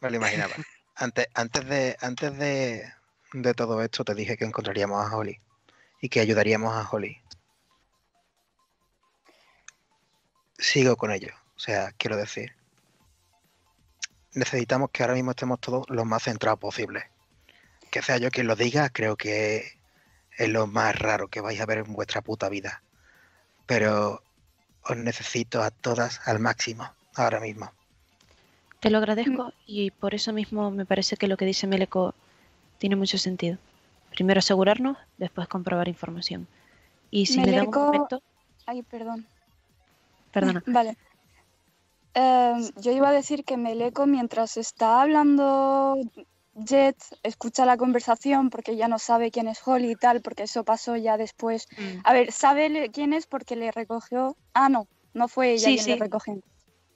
me lo imaginaba. Antes, antes, de, antes de, de todo esto te dije que encontraríamos a Holly y que ayudaríamos a Holly. Sigo con ello. O sea, quiero decir, necesitamos que ahora mismo estemos todos lo más centrados posible. Que sea yo quien lo diga, creo que es lo más raro que vais a ver en vuestra puta vida. Pero os necesito a todas al máximo ahora mismo. Te lo agradezco y por eso mismo me parece que lo que dice Meleco tiene mucho sentido. Primero asegurarnos, después comprobar información. Y si me da un Meleco- momento, Ay, perdón. perdona, Vale. Em, yo iba a decir que Meleco, mientras está hablando Jet, escucha la conversación porque ya no sabe quién es Holly y tal, porque eso pasó ya después. A ver, sabe quién es porque le recogió. Ah, no, no fue ella Sí, quien sí. le recogió.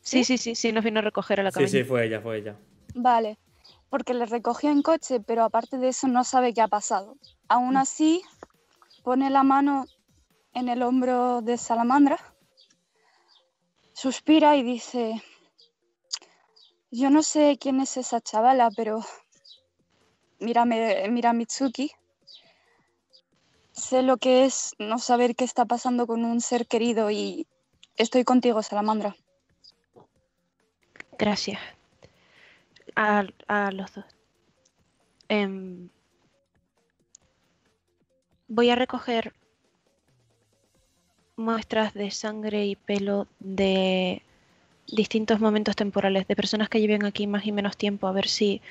sí, sí, sí, sí, nos vino a recoger a la Sí, cabaña. sí, fue ella, fue ella. Vale, porque le recogió en coche, pero aparte de eso no sabe qué ha pasado. Aún así, pone la mano en el hombro de Salamandra, suspira y dice, yo no sé quién es esa chavala, pero mírame, mira a Mitsuki. Sé lo que es no saber qué está pasando con un ser querido y estoy contigo, Salamandra. Gracias. A, a los dos. Em, voy a recoger muestras de sangre y pelo de distintos momentos temporales, de personas que lleven aquí más y menos tiempo, a ver si,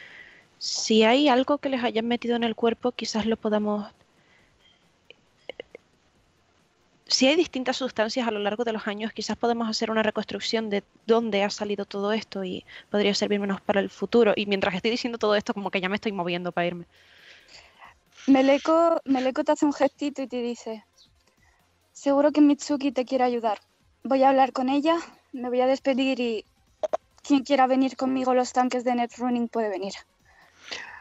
si hay algo que les hayan metido en el cuerpo, quizás lo podamos... Si hay distintas sustancias a lo largo de los años, quizás podemos hacer una reconstrucción de dónde ha salido todo esto y podría servirnos para el futuro. Y mientras estoy diciendo todo esto, como que ya me estoy moviendo para irme. Meleko, Meleko te hace un gestito y te dice, seguro que Mitsuki te quiere ayudar. Voy a hablar con ella, me voy a despedir y quien quiera venir conmigo a los tanques de Netrunning puede venir.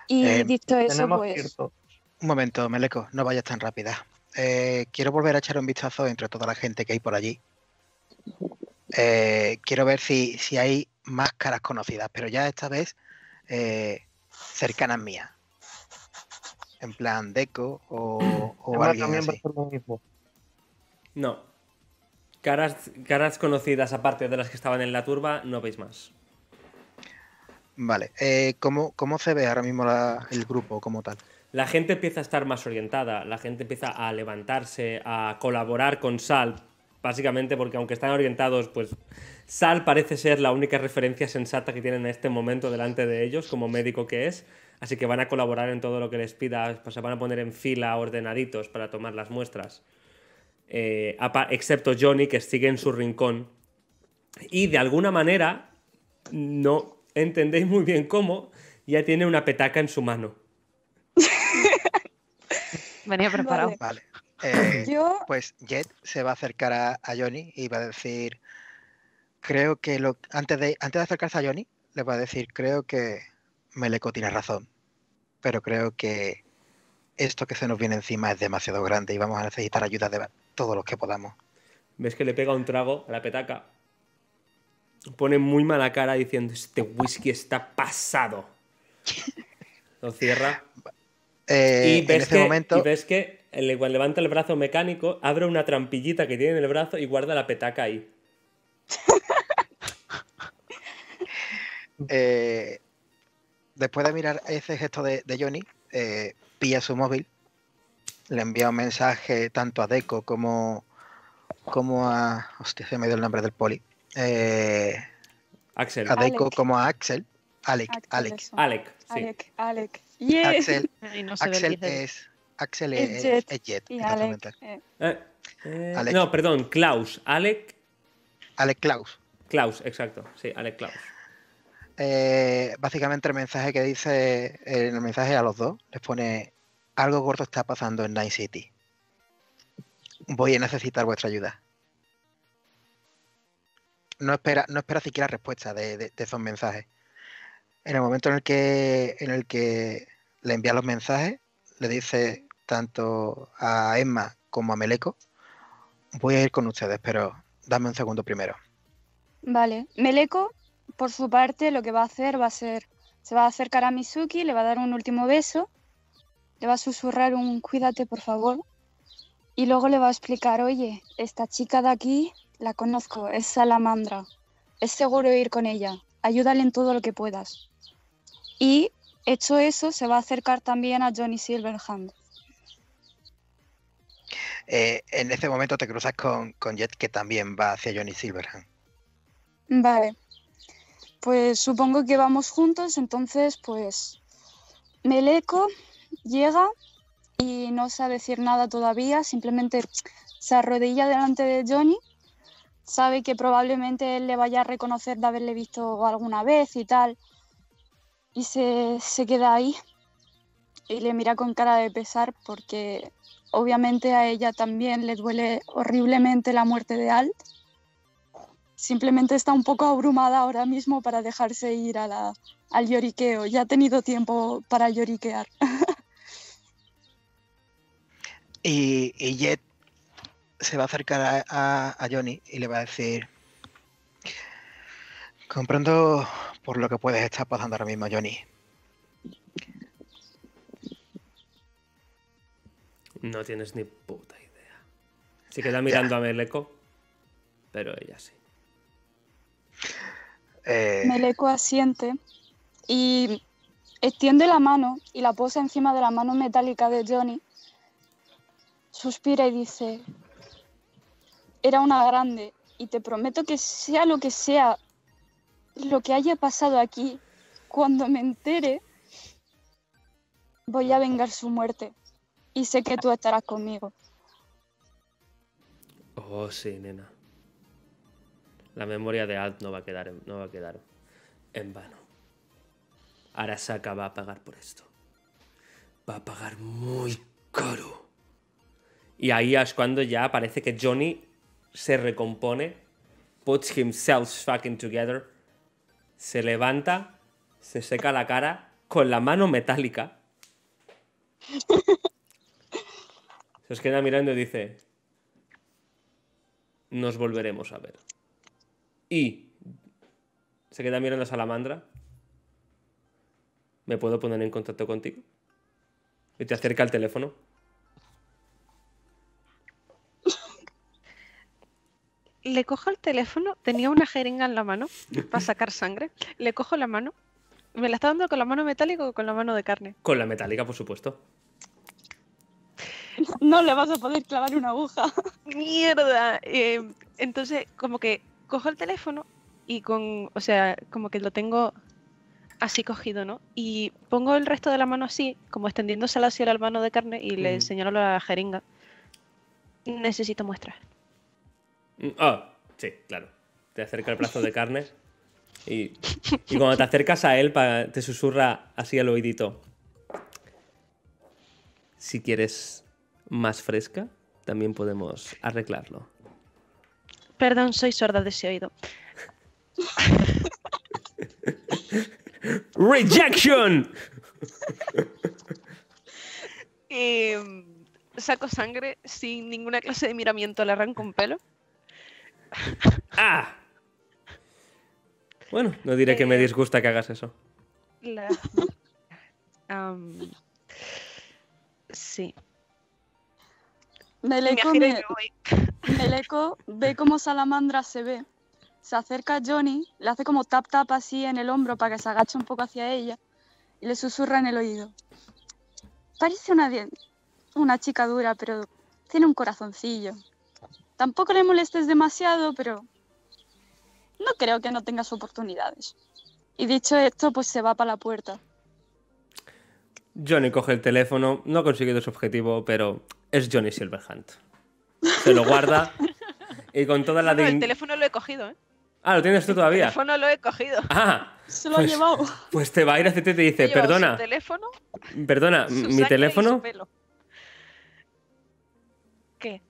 Y Eh, dicho eso, pues. Un momento, Meleco, no vayas tan rápida. Eh, quiero volver a echar un vistazo entre toda la gente que hay por allí. Eh, quiero ver si, si hay más caras conocidas, pero ya esta vez eh, cercanas mías. En plan Deco o, o alguien también va a así. lo mismo. No. Caras, caras conocidas aparte de las que estaban en la turba, no veis más. Vale. eh, ¿cómo, ¿Cómo se ve ahora mismo el grupo como tal? La gente empieza a estar más orientada, la gente empieza a levantarse, a colaborar con Sal, básicamente porque aunque están orientados, pues Sal parece ser la única referencia sensata que tienen en este momento delante de ellos, como médico que es, así que van a colaborar en todo lo que les pida, pues se van a poner en fila ordenaditos para tomar las muestras, Eh, excepto Johnny, que sigue en su rincón, y de alguna manera, no entendéis muy bien cómo, ya tiene una petaca en su mano. Venía preparado. Vale. Vale. Eh, Yo, Pues Jet se va a acercar a, a Johnny y va a decir, creo que lo, antes, de, antes de acercarse a Johnny, le va a decir, creo que Meleko tiene razón, pero creo que esto que se nos viene encima es demasiado grande y vamos a necesitar ayuda de todos los que podamos. Ves que le pega un trago a la petaca. Pone muy mala cara diciendo, este whisky está pasado. Lo cierra. Eh, y, en ves ese que, momento, y ves que levanta el brazo mecánico, abre una trampillita que tiene en el brazo y guarda la petaca ahí. eh, después de mirar ese gesto de, de Johnny, eh, pilla su móvil, le envía un mensaje tanto a Deco como, como a... Hostia, se me dio el nombre del poli. Eh, Axel. a Deco Alec. como a Axel. Alec, Alec. eso. Alec, sí. Alec, Alec. Yeah. Axel, no Axel es... Axel Es es, Jet. es Jet, Y Alec. exactamente. eh, Eh, Alec. No, perdón, Klaus. Alec. Alec Klaus. Klaus, exacto. Sí, Alec Klaus. Eh, básicamente el mensaje que dice, en el mensaje a los dos, les pone, algo gordo está pasando en Night City. Voy a necesitar vuestra ayuda. No espera, no espera siquiera respuesta de, de- de esos mensajes. En el momento en el que, en el que le envía los mensajes, le dice tanto a Emma como a Meleko, voy a ir con ustedes, pero dame un segundo primero. Vale. Meleko, por su parte, lo que va a hacer va a ser, se va a acercar a Mizuki, le va a dar un último beso, le va a susurrar un cuídate, por favor, y luego le va a explicar, oye, esta chica de aquí la conozco, es Salamandra, es seguro ir con ella, ayúdale en todo lo que puedas. Y hecho eso, se va a acercar también a Johnny Silverhand. Eh, en ese momento te cruzas con, con Jet, que también va hacia Johnny Silverhand. Vale. Pues supongo que vamos juntos, entonces pues Meleko llega y no sabe decir nada todavía, simplemente se arrodilla delante de Johnny, sabe que probablemente él le vaya a reconocer de haberle visto alguna vez y tal, y se, se queda ahí y le mira con cara de pesar porque obviamente a ella también le duele horriblemente la muerte de Alt simplemente está un poco abrumada ahora mismo para dejarse ir a la, al lloriqueo. Ya ha tenido tiempo para lloriquear. Y Jet se va a acercar a, a- a Johnny y le va a decir, comprendo por lo que puedes estar pasando ahora mismo, Johnny. No tienes ni puta idea. Se queda mirando a Meleko, pero ella sí. Eh, Meleko asiente y extiende la mano y la posa encima de la mano metálica de Johnny. Suspira y dice, era una grande y te prometo que sea lo que sea, lo que haya pasado aquí, cuando me entere, voy a vengar su muerte y sé que tú estarás conmigo. Oh, sí, nena. La memoria de Alt no va a quedar no va a quedar en vano. Arasaka va a pagar por esto. Va a pagar muy caro. Y ahí es cuando ya parece que Johnny se recompone, puts himself fucking together, se levanta, se seca la cara con la mano metálica. Se os queda mirando y dice, nos volveremos a ver. Y se queda mirando a Salamandra. ¿Me puedo poner en contacto contigo? Y te acerca el teléfono. Le cojo el teléfono, tenía una jeringa en la mano para sacar sangre. Le cojo la mano ¿Me la está dando con la mano metálica o con la mano de carne? Con la metálica, por supuesto. No le vas a poder clavar una aguja. ¡Mierda! Eh, entonces, como que cojo el teléfono y con. O sea, como que lo tengo así cogido, ¿no? Y pongo el resto de la mano así, como extendiéndose hacia la mano de carne y le Ujú. señalo la jeringa. Necesito muestras. Ah, sí, claro. Te acerca el brazo de carne y, y cuando te acercas a él te susurra así al oídito. Si quieres más fresca, también podemos arreglarlo. Perdón, soy sorda de ese oído. ¡Rejection! Eh, saco sangre sin ninguna clase de miramiento, le arranco un pelo. ¡Ah! Bueno, no diré que me Eh, disgusta que hagas eso. La- sí. Me Meleco, me- me ve cómo Salamandra se ve. Se acerca a Johnny, le hace como tap tap así en el hombro para que se agache un poco hacia ella y le susurra en el oído. Parece una, una chica dura, pero tiene un corazoncillo. Tampoco le molestes demasiado, pero no creo que no tengas oportunidades. Y dicho esto, pues se va para la puerta. Johnny coge el teléfono, no ha conseguido su objetivo, pero es Johnny Silverhand. Se lo guarda y con toda la No, no, el teléfono lo he cogido, ¿eh? Ah, ¿lo tienes tú El todavía? teléfono lo he cogido. Ah, Se lo Pues- ha llevado. pues te va a ir hacia ti y te dice, perdona, Su teléfono, perdona, su mi sangre y su teléfono. pelo. ¿Qué?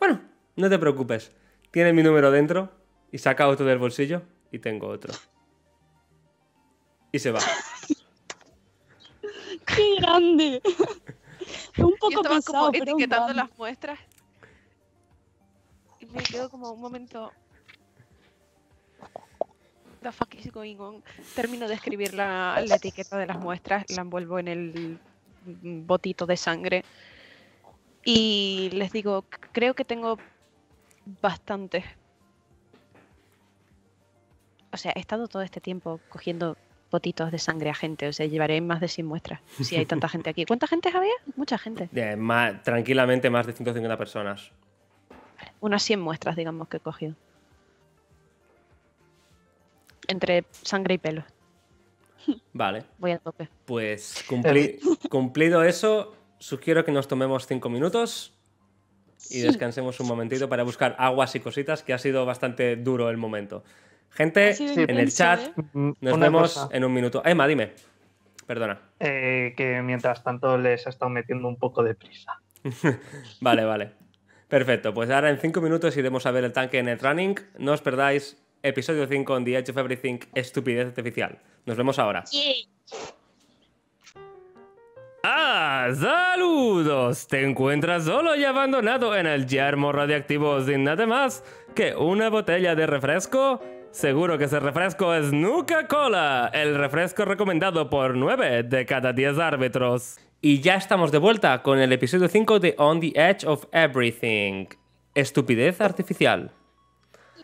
Bueno, no te preocupes. Tiene mi número dentro y saca otro del bolsillo y tengo otro. Y se va. ¡Qué grande! un Yo poco estaba pesado, como pero un etiquetando las muestras. Y me quedo como un momento. The fuck is going on? Termino de escribir la, la etiqueta de las muestras, la envuelvo en el botito de sangre. Y les digo, "C- creo que tengo bastantes. O sea, he estado todo este tiempo cogiendo botitos de sangre a gente. O sea, llevaré más de 100 muestras. Si hay tanta gente aquí. ¿Cuánta gente había? Mucha gente. Eh, tranquilamente más de 150 personas. Unas 100 muestras, digamos, que he cogido. Entre sangre y pelo. Vale, Voy a tope. pues cumpli- cumplido eso, sugiero que nos tomemos 5 minutos y descansemos un momentito para buscar aguas y cositas, que ha sido bastante duro el momento. Gente, en el chat, ¿eh? Mm, nos una vemos cosa, en un minuto. Emma, dime. Perdona. eh, que mientras tanto les ha estado metiendo un poco de prisa. Vale, vale. Perfecto, pues ahora en 5 minutos iremos a ver el tanque en el running. No os perdáis episodio 5 en The Edge of Everything, estupidez artificial. Nos vemos ahora. ¡Ah! ¡Saludos! Te encuentras solo y abandonado en el yermo radioactivo sin nada más que una botella de refresco. Seguro que ese refresco es Nuka Cola, el refresco recomendado por 9 de cada 10 árbitros. Y ya estamos de vuelta con el episodio 5 de On the Edge of Everything. Estupidez artificial.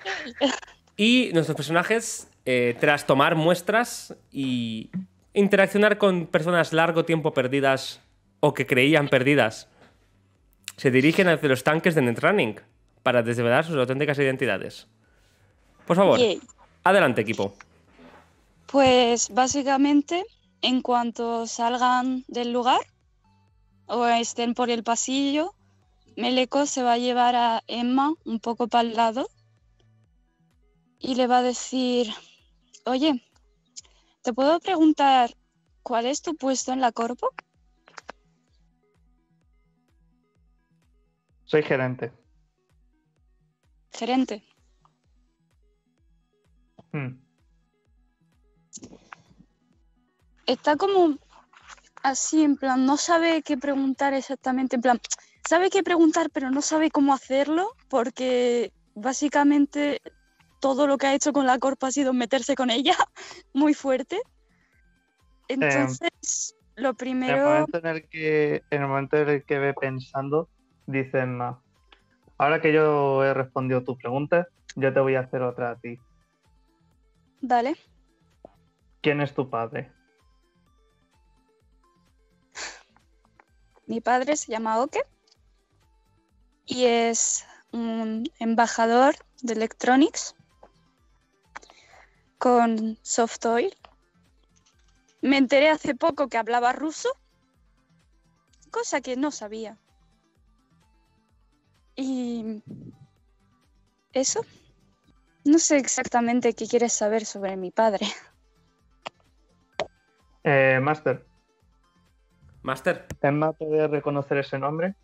Y nuestros personajes, eh, tras tomar muestras y interaccionar con personas largo tiempo perdidas o que creían perdidas, se dirigen hacia los tanques de Netrunning para desvelar sus auténticas identidades. Por favor, Yay. adelante equipo. Pues básicamente, en cuanto salgan del lugar o estén por el pasillo, Meleco se va a llevar a Emma un poco para el lado y le va a decir, oye, ¿te puedo preguntar cuál es tu puesto en la corpo? Soy gerente. Gerente. Mm. Está como así, en plan, no sabe qué preguntar exactamente, en plan, sabe qué preguntar, pero no sabe cómo hacerlo, porque básicamente todo lo que ha hecho con la corpa ha sido meterse con ella muy fuerte. Entonces, lo En el primero, momento en el que, en el momento en el que ve pensando, dice Emma, ahora que yo he respondido tu pregunta, yo te voy a hacer otra a ti. dale, ¿Quién es tu padre? Mi padre se llama Oke y es un embajador de Electronics con Softoil. Me enteré hace poco que hablaba ruso, cosa que no sabía. Y eso. No sé exactamente qué quieres saber sobre mi padre. Eh, Master, Master, ¿Emma puede reconocer ese nombre?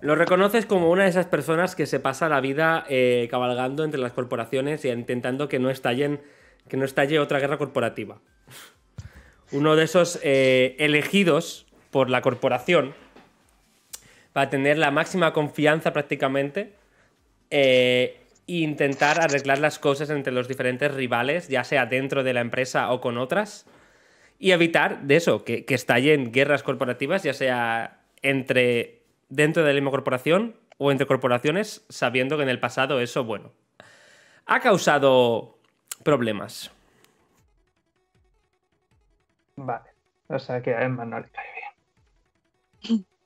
Lo reconoces como una de esas personas que se pasa la vida eh, cabalgando entre las corporaciones y intentando que no que no estalle otra guerra corporativa. Uno de esos eh, elegidos por la corporación para tener la máxima confianza prácticamente eh, e intentar arreglar las cosas entre los diferentes rivales, ya sea dentro de la empresa o con otras, y evitar de eso, que, que estallen guerras corporativas, ya sea entre dentro de la misma corporación o entre corporaciones, sabiendo que en el pasado eso, bueno, ha causado problemas. Vale. O sea que a Emma no le cae bien.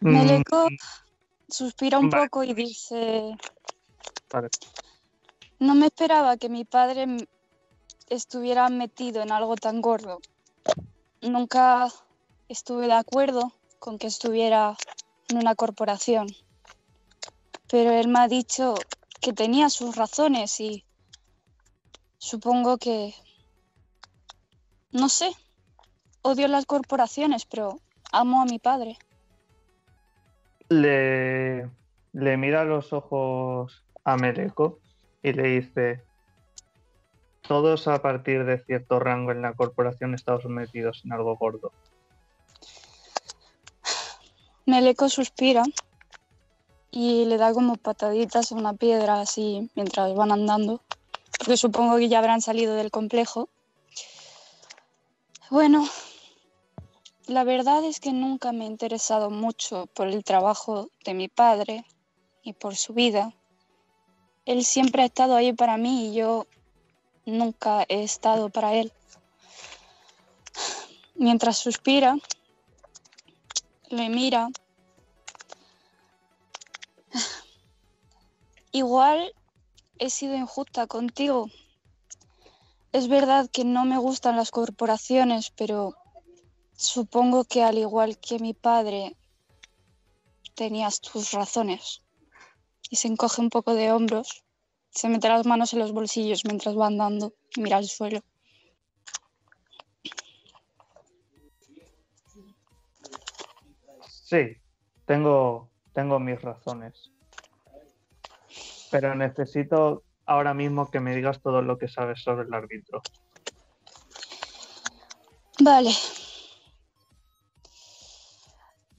Mm, Meleko suspira un vale. poco y dice, vale. no me esperaba que mi padre estuviera metido en algo tan gordo. Nunca estuve de acuerdo con que estuviera en una corporación. Pero él me ha dicho que tenía sus razones y supongo que... No sé, odio las corporaciones, pero amo a mi padre. Le, le mira a los ojos a Meleko y le dice: Todos a partir de cierto rango en la corporación estamos metidos en algo gordo. Meleko suspira y le da como pataditas a una piedra así mientras van andando, porque supongo que ya habrán salido del complejo. Bueno, la verdad es que nunca me he interesado mucho por el trabajo de mi padre y por su vida. Él siempre ha estado ahí para mí y yo nunca he estado para él. Mientras suspira, le mira. Igual he sido injusta contigo. Es verdad que no me gustan las corporaciones, pero supongo que al igual que mi padre tenías tus razones. Y se encoge un poco de hombros, se mete las manos en los bolsillos mientras va andando y mira al suelo. Sí, tengo, tengo mis razones. Pero necesito ahora mismo que me digas todo lo que sabes sobre el árbitro. Vale.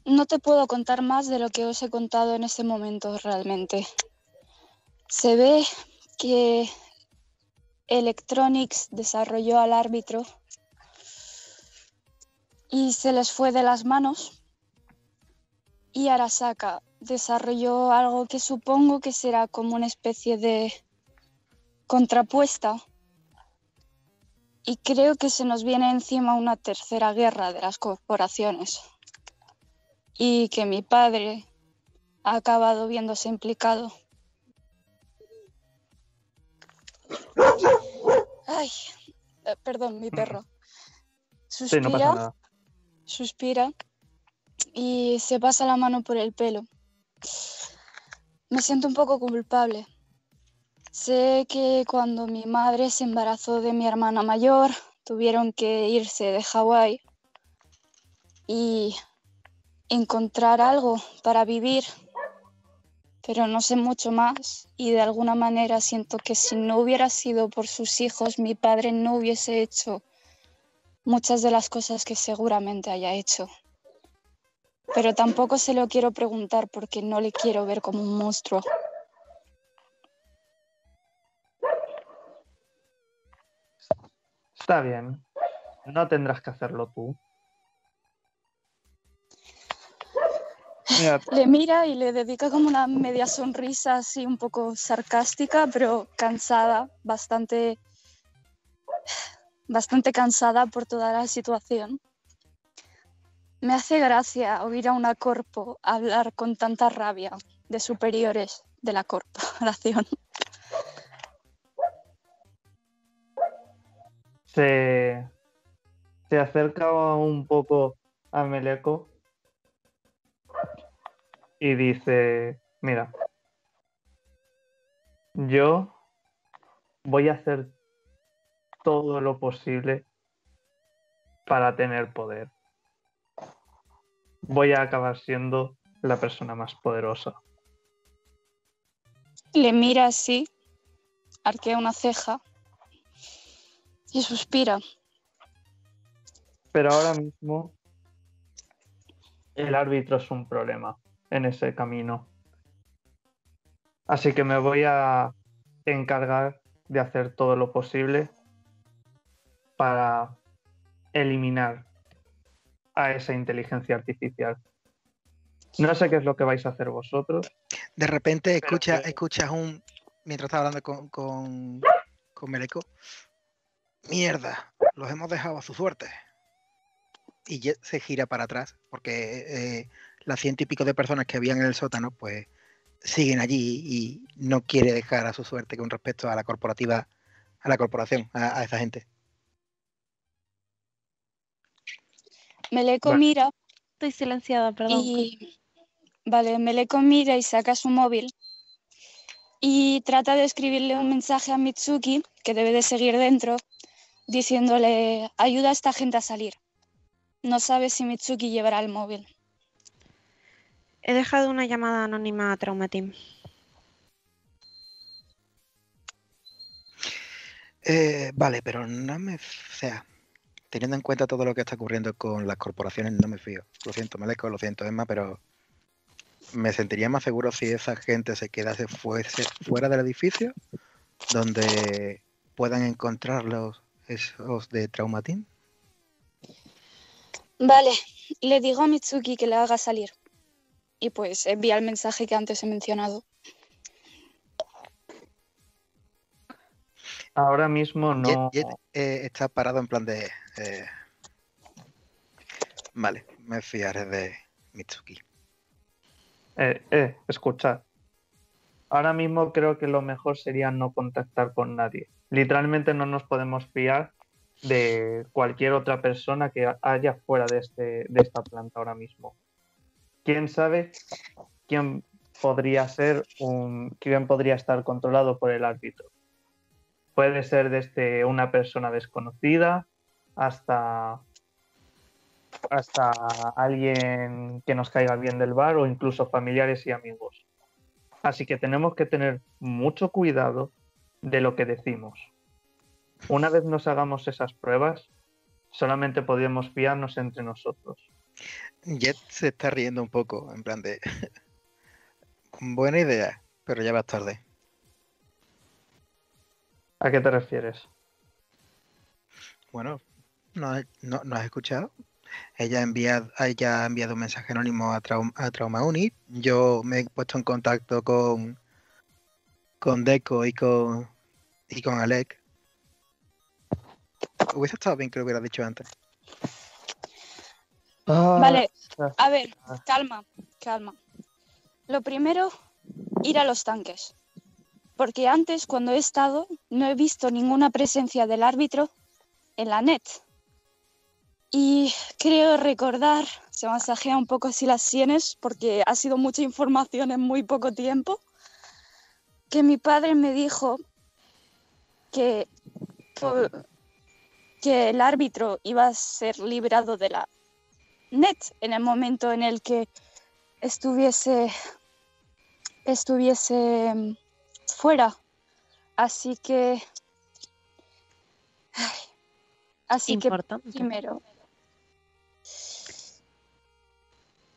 No te puedo contar más de lo que os he contado en este momento realmente. Se ve que Electronics desarrolló al árbitro y se les fue de las manos. Y Arasaka desarrolló algo que supongo que será como una especie de contrapuesta y creo que se nos viene encima una tercera guerra de las corporaciones. Y que mi padre ha acabado viéndose implicado. Ay, eh, perdón, mi perro. Sí, Suspira, no pasa nada. suspira y se pasa la mano por el pelo. Me siento un poco culpable. Sé que cuando mi madre se embarazó de mi hermana mayor, tuvieron que irse de Hawái y encontrar algo para vivir, pero no sé mucho más y de alguna manera siento que si no hubiera sido por sus hijos, mi padre no hubiese hecho muchas de las cosas que seguramente haya hecho. Pero tampoco se lo quiero preguntar porque no le quiero ver como un monstruo. Está bien. No tendrás que hacerlo tú. Mira, Le mira y le dedica como una media sonrisa así un poco sarcástica, pero cansada, bastante bastante cansada por toda la situación. Me hace gracia oír a una corpo hablar con tanta rabia de superiores de la corporación. Se, se acerca un poco a Meleco y dice, mira, yo voy a hacer todo lo posible para tener poder. Voy a acabar siendo la persona más poderosa. Le mira así, arquea una ceja y suspira. Pero ahora mismo el árbitro es un problema en ese camino. Así que me voy a encargar de hacer todo lo posible para eliminar a esa inteligencia artificial. No sé qué es lo que vais a hacer vosotros. De repente escucha, que- escuchas un. Mientras estaba hablando con, con, con Meleco. Mierda, los hemos dejado a su suerte. Y se gira para atrás, porque eh, las ciento y pico de personas que habían en el sótano, pues siguen allí y no quiere dejar a su suerte con respecto a la corporativa, a la corporación, a, a esa gente. Meleco Vale. mira Estoy silenciada, perdón. y vale, Meleco mira y saca su móvil y trata de escribirle un mensaje a Mitsuki que debe de seguir dentro diciéndole ayuda a esta gente a salir. No sabe si Mitsuki llevará el móvil. He dejado una llamada anónima a Trauma Team. Eh, vale, pero no me. O sea, teniendo en cuenta todo lo que está ocurriendo con las corporaciones, no me fío. Lo siento, Meleco, lo siento, Emma, pero me sentiría más seguro si esa gente se quedase fuese fuera del edificio, donde puedan encontrarlos esos de Traumatín. Vale, le digo a Mitsuki que le haga salir. Y pues envía el mensaje que antes he mencionado. Ahora mismo no. Jet, Jet, eh, está parado en plan de. eh, Vale, me fiaré de Mitsuki. Eh, eh, escuchad. Ahora mismo creo que lo mejor sería no contactar con nadie. Literalmente no nos podemos fiar de cualquier otra persona que haya fuera de, este, de esta planta ahora mismo. ¿Quién sabe quién podría ser un, quién podría estar controlado por el árbitro? Puede ser desde una persona desconocida hasta hasta alguien que nos caiga bien del bar o incluso familiares y amigos. Así que tenemos que tener mucho cuidado de lo que decimos. Una vez nos hagamos esas pruebas, solamente podemos fiarnos entre nosotros. Jet se está riendo un poco, en plan de. Buena idea, pero ya va tarde. ¿A qué te refieres? Bueno, ¿no, has- no, no has escuchado? Ella ha enviado, ella ha enviado un mensaje anónimo a, Traum- a Trauma Unit. Yo me he puesto en contacto con, con Deco y con, y con Alec. Hubiese estado bien que lo hubiera dicho antes. Vale, ah. a ver, calma, calma. Lo primero, ir a los tanques. Porque antes, cuando he estado, no he visto ninguna presencia del árbitro en la net. Y creo recordar, se masajea un poco así las sienes, porque ha sido mucha información en muy poco tiempo, que mi padre me dijo que, que el árbitro iba a ser liberado de la net en el momento en el que estuviese estuviese fuera así que ay, así que primero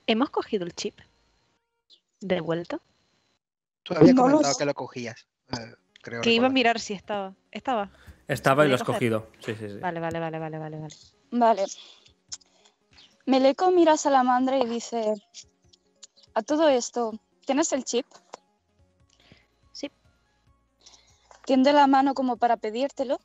¿Hemos cogido el chip? ¿De vuelta? Tú habías No comentado que lo cogías. eh, creo Que iba a mirar si estaba. ¿Estaba? Estaba y lo has cogido. Sí, sí, sí. Vale, vale, vale, vale, vale, vale. vale Meleco mira a Salamandra y dice a todo esto ¿tienes el chip? tiende la mano como para pedírtelo.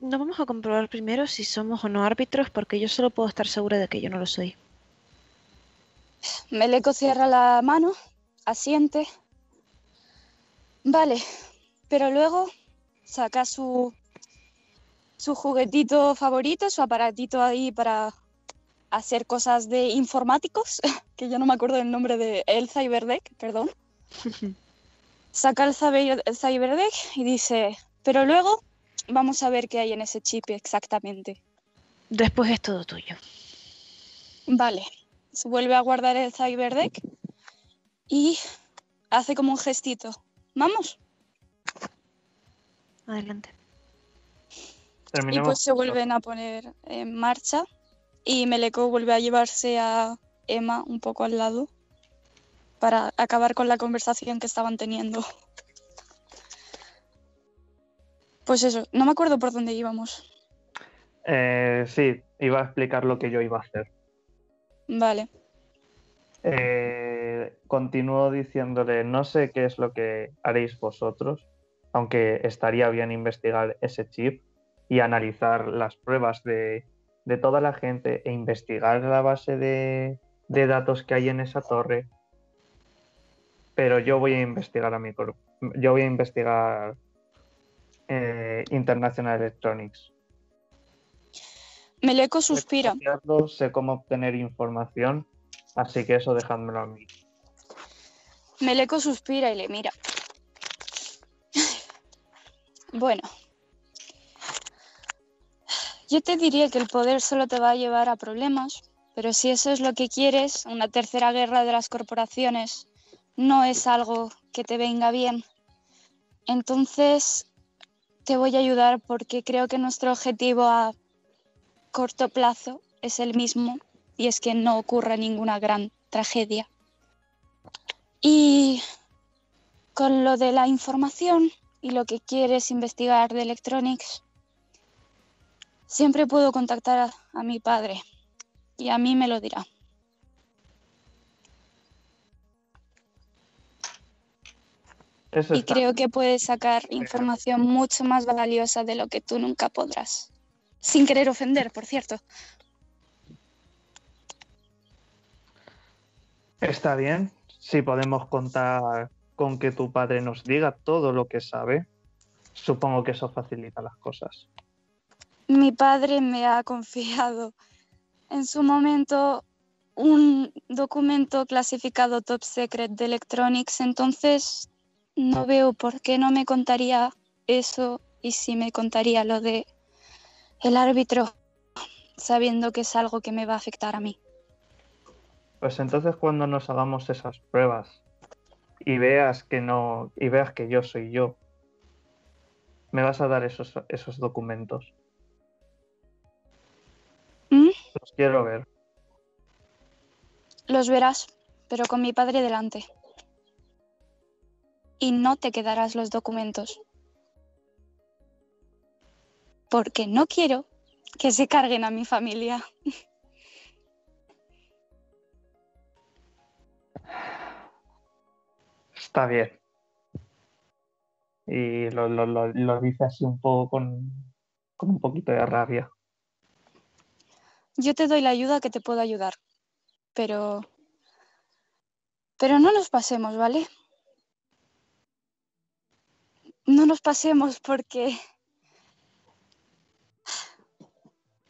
No vamos a comprobar primero si somos o no árbitros, porque yo solo puedo estar segura de que yo no lo soy. Meleco cierra la mano, asiente. Vale, pero luego saca su, su juguetito favorito, su aparatito ahí para hacer cosas de informáticos, que ya no me acuerdo del nombre de el Cyberdeck, perdón. Saca el, cyber- el Cyberdeck y dice, pero luego vamos a ver qué hay en ese chip exactamente. Después es todo tuyo. Vale, se vuelve a guardar el Cyberdeck y hace como un gestito. Vamos. Adelante. Y Terminemos. pues se vuelven a poner en marcha y Meleko vuelve a llevarse a Emma un poco al lado para acabar con la conversación que estaban teniendo. Pues eso, no me acuerdo por dónde íbamos. Eh, sí, iba a explicar lo que yo iba a hacer. Vale. Eh, continúo diciéndole, no sé qué es lo que haréis vosotros, aunque estaría bien investigar ese chip y analizar las pruebas de, de toda la gente e investigar la base de, de datos que hay en esa torre. Pero yo voy a investigar a mi Yo voy a investigar eh, International Electronics. Meleko suspira. Sé cómo hacerlo, sé cómo obtener información, así que eso dejádmelo a mí. Meleko suspira y le mira. Bueno. Yo te diría que el poder solo te va a llevar a problemas, pero si eso es lo que quieres, una tercera guerra de las corporaciones no es algo que te venga bien. Entonces, te voy a ayudar porque creo que nuestro objetivo a corto plazo es el mismo y es que no ocurra ninguna gran tragedia. Y con lo de la información y lo que quieres investigar de Electronics, siempre puedo contactar a, a mi padre y a mí me lo dirá. Eso Y está- creo que puedes sacar información mucho más valiosa de lo que tú nunca podrás. Sin querer ofender, por cierto. Está bien, si podemos contar con que tu padre nos diga todo lo que sabe, supongo que eso facilita las cosas. Mi padre me ha confiado en su momento un documento clasificado top secret de Electronics, entonces no veo por qué no me contaría eso y si me contaría lo de el árbitro, sabiendo que es algo que me va a afectar a mí. Pues entonces cuando nos hagamos esas pruebas y veas que no, y veas que yo soy yo, me vas a dar esos, esos documentos. Los quiero ver. Los verás, pero con mi padre delante. Y no te quedarás los documentos. Porque no quiero que se carguen a mi familia. Está bien. Y lo, lo, lo, lo dice así un poco con, con un poquito de rabia. Yo te doy la ayuda que te puedo ayudar. Pero... Pero no nos pasemos, ¿vale? No nos pasemos porque...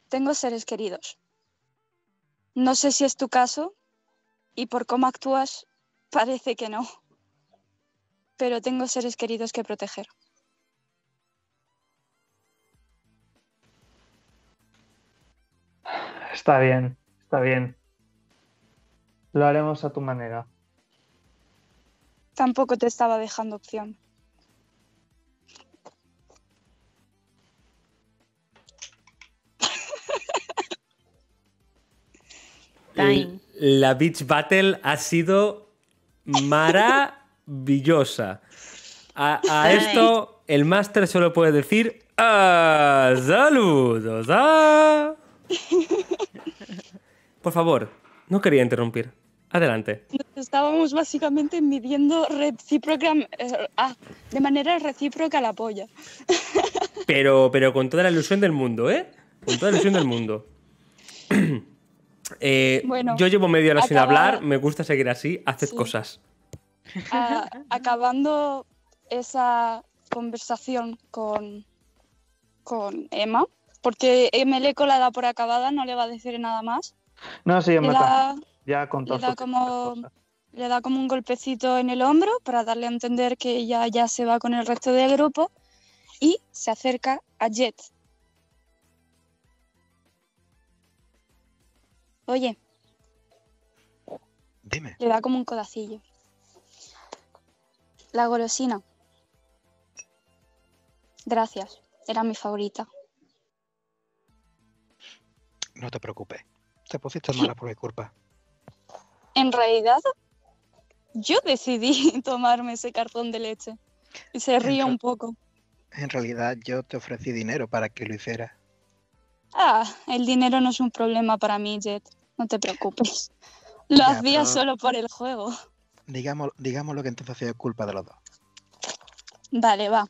Tengo seres queridos. No sé si es tu caso y por cómo actúas parece que no. Pero tengo seres queridos que proteger. Está bien, está bien. Lo haremos a tu manera. Tampoco te estaba dejando opción. La Beach Battle ha sido maravillosa. A, a esto el máster solo puede decir "Ah, saludos. ah". Por favor, no quería interrumpir. Adelante. Estábamos básicamente midiendo recíproca, eh, ah, de manera recíproca la polla. Pero, pero con toda la ilusión del mundo, ¿eh? Con toda la ilusión del mundo. Eh, Bueno, yo llevo media hora sin hablar, me gusta seguir así, haced Sí. cosas. Acabando esa conversación con, con Emma, porque Emeleco la da por acabada, no le va a decir nada más. No, sí, Le Emma da, ya contó le da como- le da como un golpecito en el hombro para darle a entender que ella ya se va con el resto del grupo y se acerca a Jet. Oye, Dime. le da como un codacillo. La golosina. Gracias, era mi favorita. No te preocupes. Te pusiste mala por mi culpa. En realidad, yo decidí tomarme ese cartón de leche. Y se ríe un poco. En realidad yo te ofrecí dinero para que lo hicieras. Ah, el dinero no es un problema para mí, Jet. No te preocupes. Lo Ya, hacía pero- solo por el juego. Digamos, digamos lo que entonces sido culpa de los dos. Vale, va.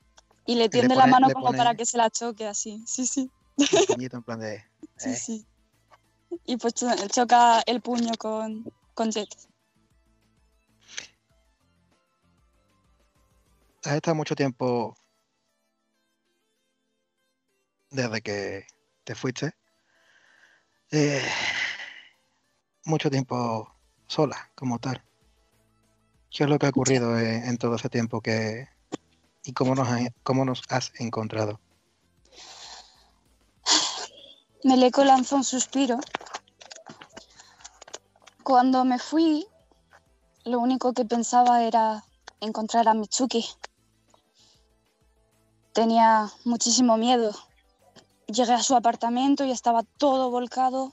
Y le tiende la pone- mano como pone- para que se la choque así. Sí, sí, Un en plan de. sí, eh, sí. Y pues cho- choca el puño con, con Jet. Has estado mucho tiempo desde que te fuiste. eh, mucho tiempo sola, como tal. ¿Qué es lo que ha ocurrido en, todo ese tiempo que y cómo nos, cómo nos has encontrado? Meleko lanzó un suspiro. Cuando me fui, lo único que pensaba era encontrar a Mitsuki. Tenía muchísimo miedo. Llegué a su apartamento y estaba todo volcado,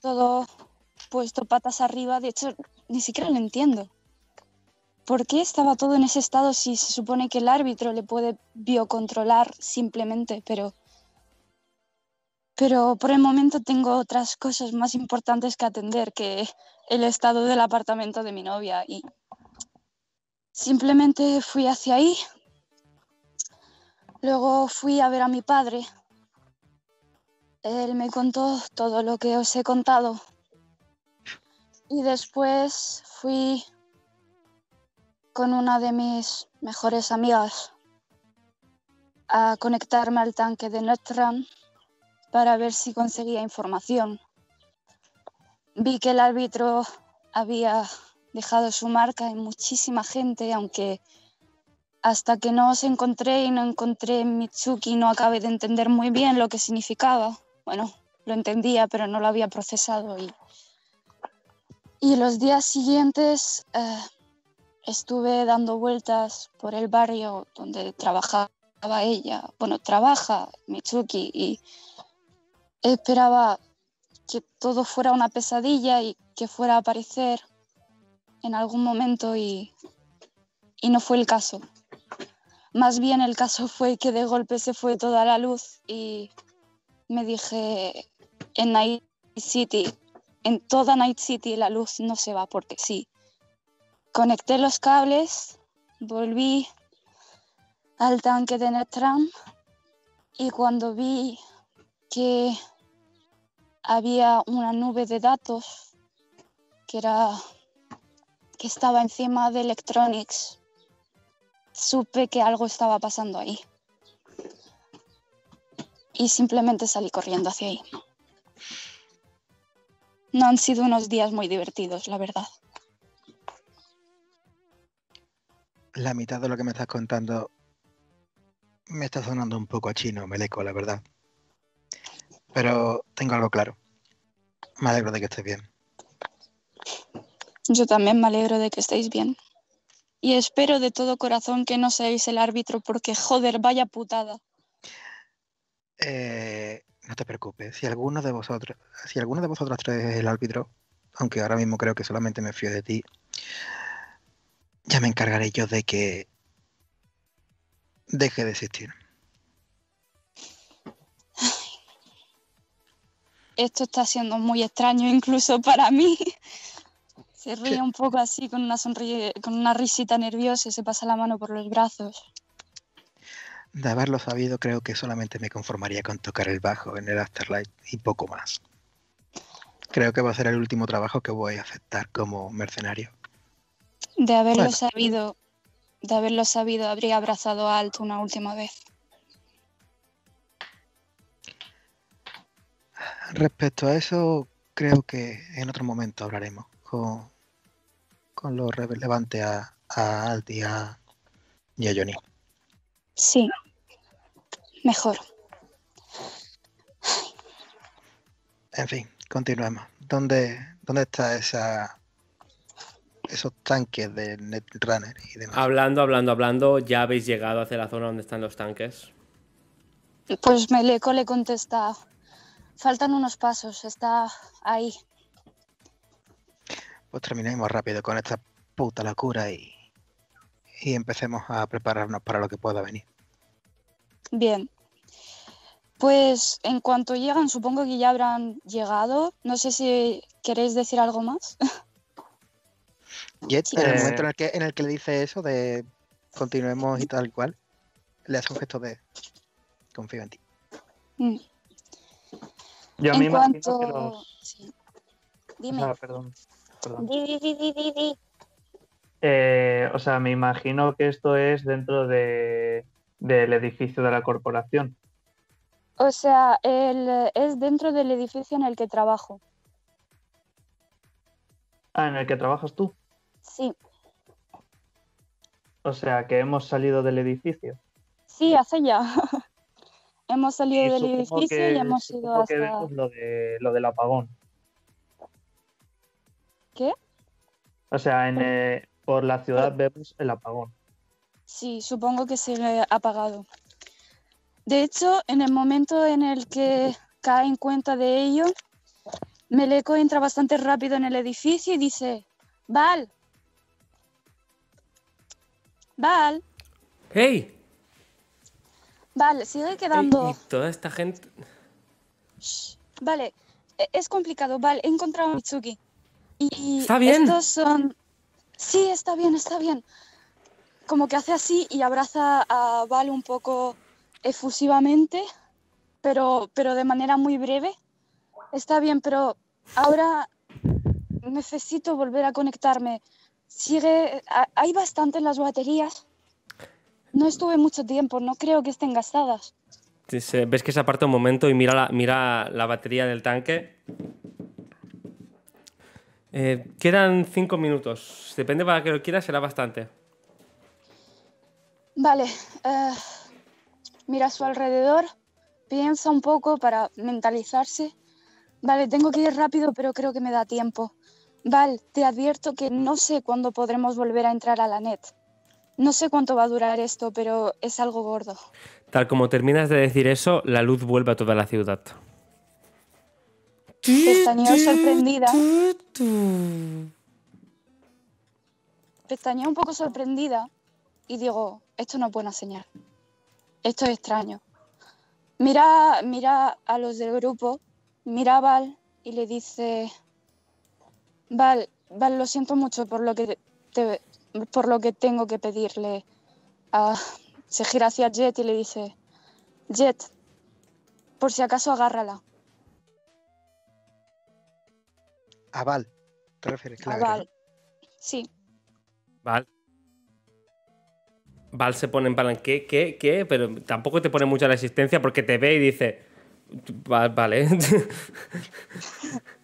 todo puesto patas arriba. De hecho, ni siquiera lo entiendo. ¿Por qué estaba todo en ese estado si se supone que el árbitro le puede biocontrolar simplemente? Pero pero por el momento tengo otras cosas más importantes que atender que el estado del apartamento de mi novia y simplemente fui hacia ahí. Luego fui a ver a mi padre. Él me contó todo lo que os he contado. Y después fui con una de mis mejores amigas a conectarme al tanque de Neutron para ver si conseguía información. Vi que el árbitro había dejado su marca en muchísima gente, aunque hasta que no os encontré y no encontré Mitsuki no acabé de entender muy bien lo que significaba. Bueno, lo entendía, pero no lo había procesado. Y, y los días siguientes eh, estuve dando vueltas por el barrio donde trabajaba ella. Bueno, trabaja Mitsuki y esperaba que todo fuera una pesadilla y que fuera a aparecer en algún momento y, y no fue el caso. Más bien el caso fue que de golpe se fue toda la luz y me dije en Night City, en toda Night City la luz no se va porque sí. Conecté los cables, volví al tanque de Netram y cuando vi que había una nube de datos que era que estaba encima de Electronics. Supe que algo estaba pasando ahí. Y simplemente salí corriendo hacia ahí. No han sido unos días muy divertidos, la verdad. La mitad de lo que me estás contando me está sonando un poco a chino, Meleco, la verdad. Pero tengo algo claro. Me alegro de que estés bien. Yo también me alegro de que estéis bien. Y espero de todo corazón que no seáis el árbitro porque, joder, vaya putada. Eh, no te preocupes. Si alguno de vosotros, si alguno de vosotros tres es el árbitro, aunque ahora mismo creo que solamente me fío de ti, ya me encargaré yo de que deje de existir. Esto está siendo muy extraño incluso para mí. Se ríe un poco así con una sonrisa, con una risita nerviosa y se pasa la mano por los brazos. De haberlo sabido, creo que solamente me conformaría con tocar el bajo en el Afterlife y poco más. Creo que va a ser el último trabajo que voy a aceptar como mercenario. De haberlo Bueno. sabido, de haberlo sabido, habría abrazado a Alt una última vez. Respecto a eso, creo que en otro momento hablaremos con, con lo relevante a, a Alt y a, y a Johnny. Sí. Mejor. En fin, continuemos. ¿Dónde, dónde está esa esos tanques de Netrunner y demás? Hablando, hablando, hablando, ya habéis llegado hacia la zona donde están los tanques. Pues Meleco le contesta. Faltan unos pasos, está ahí. Pues terminemos rápido con esta puta locura y, y empecemos a prepararnos para lo que pueda venir. Bien. Pues en cuanto llegan, supongo que ya habrán llegado. No sé si queréis decir algo más. Jet, Sí. en el Eh. momento en el, que, en el que le dice eso de continuemos y tal cual, le hace un gesto de confío en ti. Yo en me imagino cuanto... que los. Sí. Dime. sea, perdón. perdón. Di, di, di. Eh, o sea, me imagino que esto es dentro de, del edificio de la corporación. O sea, el, es dentro del edificio en el que trabajo. Ah, en el que trabajas tú. Sí, O sea, que hemos salido del edificio. sí, hace ya. hemos salido Y del edificio que- y hemos ido supongo que hasta... vemos lo, de, lo del apagón. ¿Qué? O sea, en, eh, por la ciudad vemos el apagón. Sí, supongo que sigue apagado. De hecho, en el momento en el que cae en cuenta de ello, Meleco entra bastante rápido en el edificio y dice, Val, Val, ¡Hey! Val, sigue quedando... Y toda esta gente. Shh, Vale, e- es complicado, vale, he encontrado a Mitsuki. Y Está bien. estos son... Sí, está bien, está bien. Como que hace así y abraza a Val un poco efusivamente, pero, pero de manera muy breve. Está bien, pero ahora necesito volver a conectarme. Sigue... ha- Hay bastante en las baterías. No estuve mucho tiempo, no creo que estén gastadas. Ves que se aparta un momento y mira la, mira la batería del tanque. Eh, quedan cinco minutos. Depende para que lo quieras, será bastante. Vale, eh, mira a su alrededor, piensa un poco para mentalizarse. Vale, tengo que ir rápido, pero creo que me da tiempo. Val, te advierto que no sé cuándo podremos volver a entrar a la net. No sé cuánto va a durar esto, pero es algo gordo. Tal como terminas de decir eso, la luz vuelve a toda la ciudad. Pestañeo sorprendida. Pestañeo un poco sorprendida y digo, esto no es buena señal. Esto es extraño. Mira, mira a los del grupo, mira a Val y le dice, Val, Val, lo siento mucho por lo que te- por lo que tengo que pedirle. Ah, se gira hacia Jet y le dice, Jet, por si acaso agárrala. A Val, ¿te refieres? A Claro. Val. Sí. Val. Val se pone en plan, ¿qué? ¿Qué? ¿Qué? Pero tampoco te pone mucha resistencia porque te ve y dice, "Va- vale.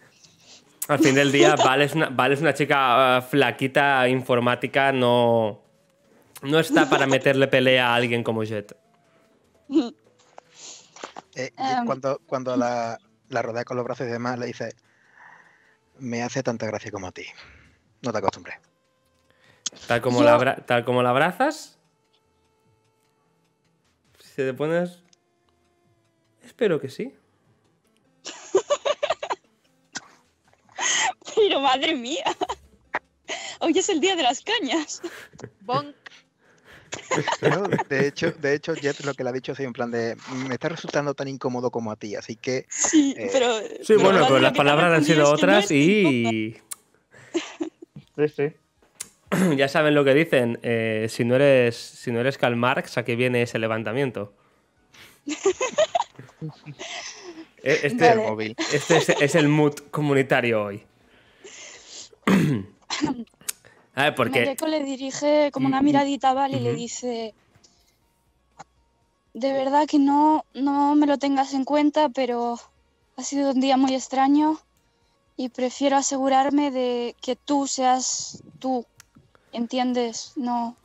Al fin del día, Val es una, Val es una chica ah, flaquita, informática, no, no está para meterle pelea a alguien como Jet. Eh, Em. cuando cuando la, la rodea con los brazos y demás, le dice, me hace tanta gracia como a ti. No te acostumbres. Tal como, Yo- la, tal como la abrazas, si te pones... Espero que sí. Pero madre mía. Hoy es el día de las cañas. Bonk. No, de hecho, de hecho, Jet lo que le ha dicho es en plan de, me está resultando tan incómodo como a ti, así que Sí, Eh, pero. Sí, bueno, pero las palabras han sido no otras y... Sí, sí. ya saben lo que dicen. eh, si, no eres, si no eres Karl Marx, ¿a qué viene ese levantamiento? E- este, Vale. Móvil. este es, es el mood comunitario hoy. A ver, porque... Meleko le dirige como una Mm, miradita a Val y le dice, de verdad que no, no me lo tengas en cuenta, pero ha sido un día muy extraño y prefiero asegurarme de que tú seas tú, ¿entiendes? No,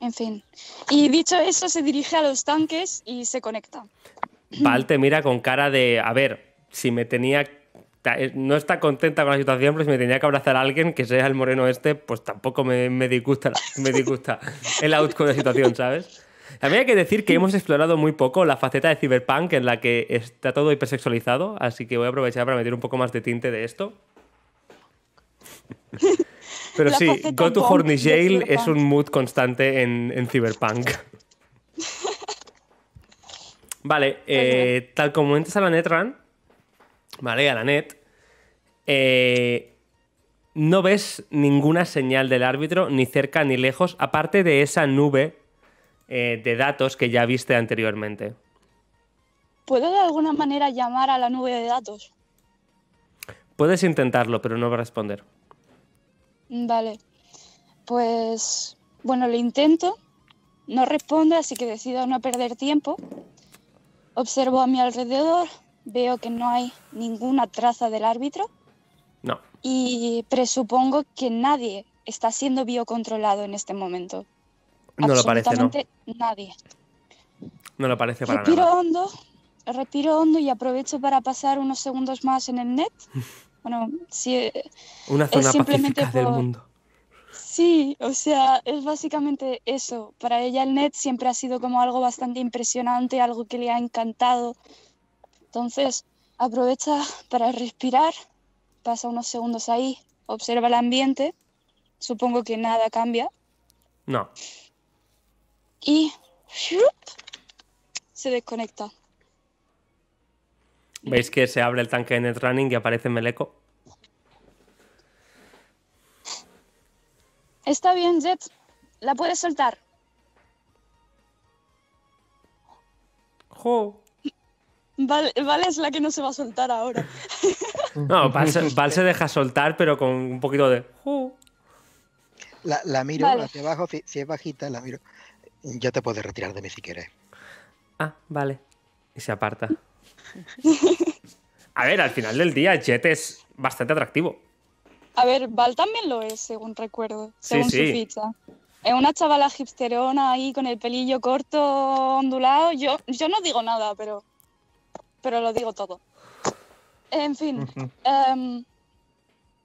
en fin. Y dicho eso, se dirige a los tanques y se conecta. Val te mira con cara de, a ver, si me tenía... eh, No está contenta con la situación, pero si me tenía que abrazar a alguien que sea el moreno este, pues tampoco me, me disgusta, me disgusta el outcome de la situación, ¿sabes? También hay que decir que hemos explorado muy poco la faceta de Cyberpunk en la que está todo hipersexualizado, así que voy a aprovechar para meter un poco más de tinte de esto. Pero La sí, Go to Horny Jail es un mood constante en, en Cyberpunk. Vale, eh, tal como entras a la netrun, vale, a la net, eh, no ves ninguna señal del árbitro, ni cerca ni lejos, aparte de esa nube eh, de datos que ya viste anteriormente. ¿Puedo de alguna manera llamar a la nube de datos? Puedes intentarlo, pero no va a responder. Vale. Pues bueno, lo intento. No responde, así que decido no perder tiempo. Observo a mi alrededor, veo que no hay ninguna traza del árbitro No, y presupongo que nadie está siendo biocontrolado en este momento. no lo parece, no. Absolutamente nadie. No lo parece para Respiro nada. hondo, respiro hondo y aprovecho para pasar unos segundos más en el net. Bueno, sí, Una zona simplemente pacífica del por- mundo. Sí, o sea, es básicamente eso. Para ella el net siempre ha sido como algo bastante impresionante, algo que le ha encantado. Entonces, aprovecha para respirar, pasa unos segundos ahí, observa el ambiente, supongo que nada cambia, No, y se desconecta. veis que se abre el tanque de netrunning y aparece Meleco. Está bien, Jet, la puedes soltar. Jo. Vale, vale, es la que no se va a soltar ahora. No, Val se, Val se deja soltar, pero con un poquito de. La, la miro Vale. hacia abajo, si, si es bajita, la miro. Ya te puedes retirar de mí si quieres. Ah, vale. Y se aparta. A ver, al final del día, Jet es bastante atractivo. A ver, Val también lo es, según recuerdo, Sí, según sí. su ficha. Es una chavala hipsterona ahí con el pelillo corto, ondulado. Yo, yo no digo nada, pero, pero lo digo todo. En fin, Ujú. em,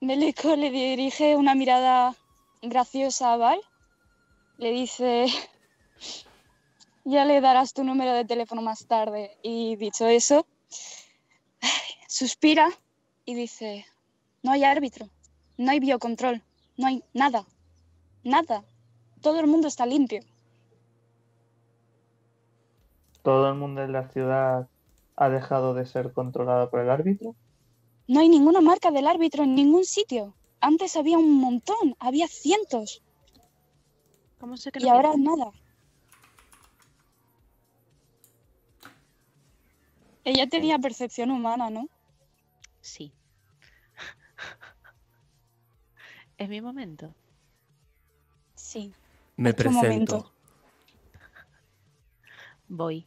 Meleko le dirige una mirada graciosa a Val. Le dice, ya le darás tu número de teléfono más tarde. Y dicho eso, suspira y dice, no hay árbitro, no hay biocontrol, no hay nada, nada. Todo el mundo está limpio. Todo el mundo en la ciudad ha dejado de ser controlado por el árbitro. No hay ninguna marca del árbitro en ningún sitio. Antes había un montón, había cientos. ¿Cómo sé que Y ahora nada. Ella tenía percepción humana, ¿no? Sí. es mi momento. Sí. Me presento. momento. Voy.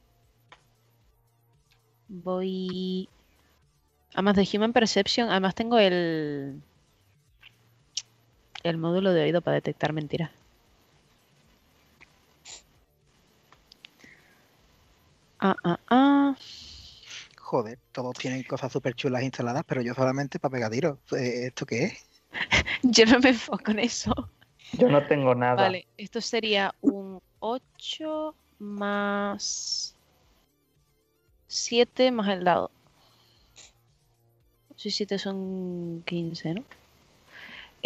Voy. Además de Human Perception, además tengo el. El módulo de oído para detectar mentiras. Ah, ah, ah. Joder, todos tienen cosas súper chulas instaladas, pero yo solamente para pegar tiros. Eh, ¿Esto qué es? Yo no me enfoco en eso. Yo no tengo nada. Vale, esto sería un 8 más 7 más el dado. 8 y 7 son 15, ¿no?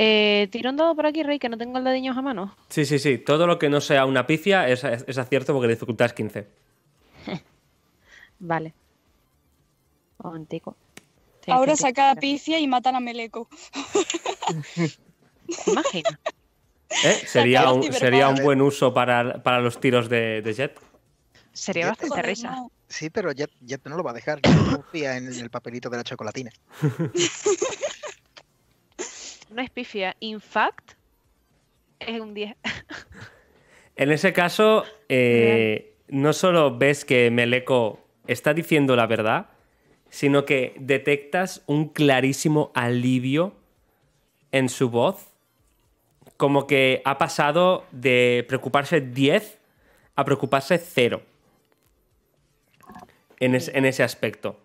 Eh, tiro un dado por aquí, Rey, que no tengo el dadiños a mano. Sí, sí, sí. Todo lo que no sea una pifia es, es- es acierto porque la dificultad es 15. Vale. Tengo Ahora saca a empezar. Picia y matan a Meleko. ¿Te imaginas? ¿Eh? Sería, un, sería un buen uso para, para los tiros de, de Jet. Sería bastante Joder, risa. no. Sí, pero Jet, Jet no lo va a dejar. Confía en el papelito de la chocolatina. No es pifia. In fact, es un 10. En ese caso, eh, no solo ves que Meleko está diciendo la verdad, sino que detectas un clarísimo alivio en su voz, como que ha pasado de preocuparse 10 a preocuparse 0 en, es- en ese aspecto.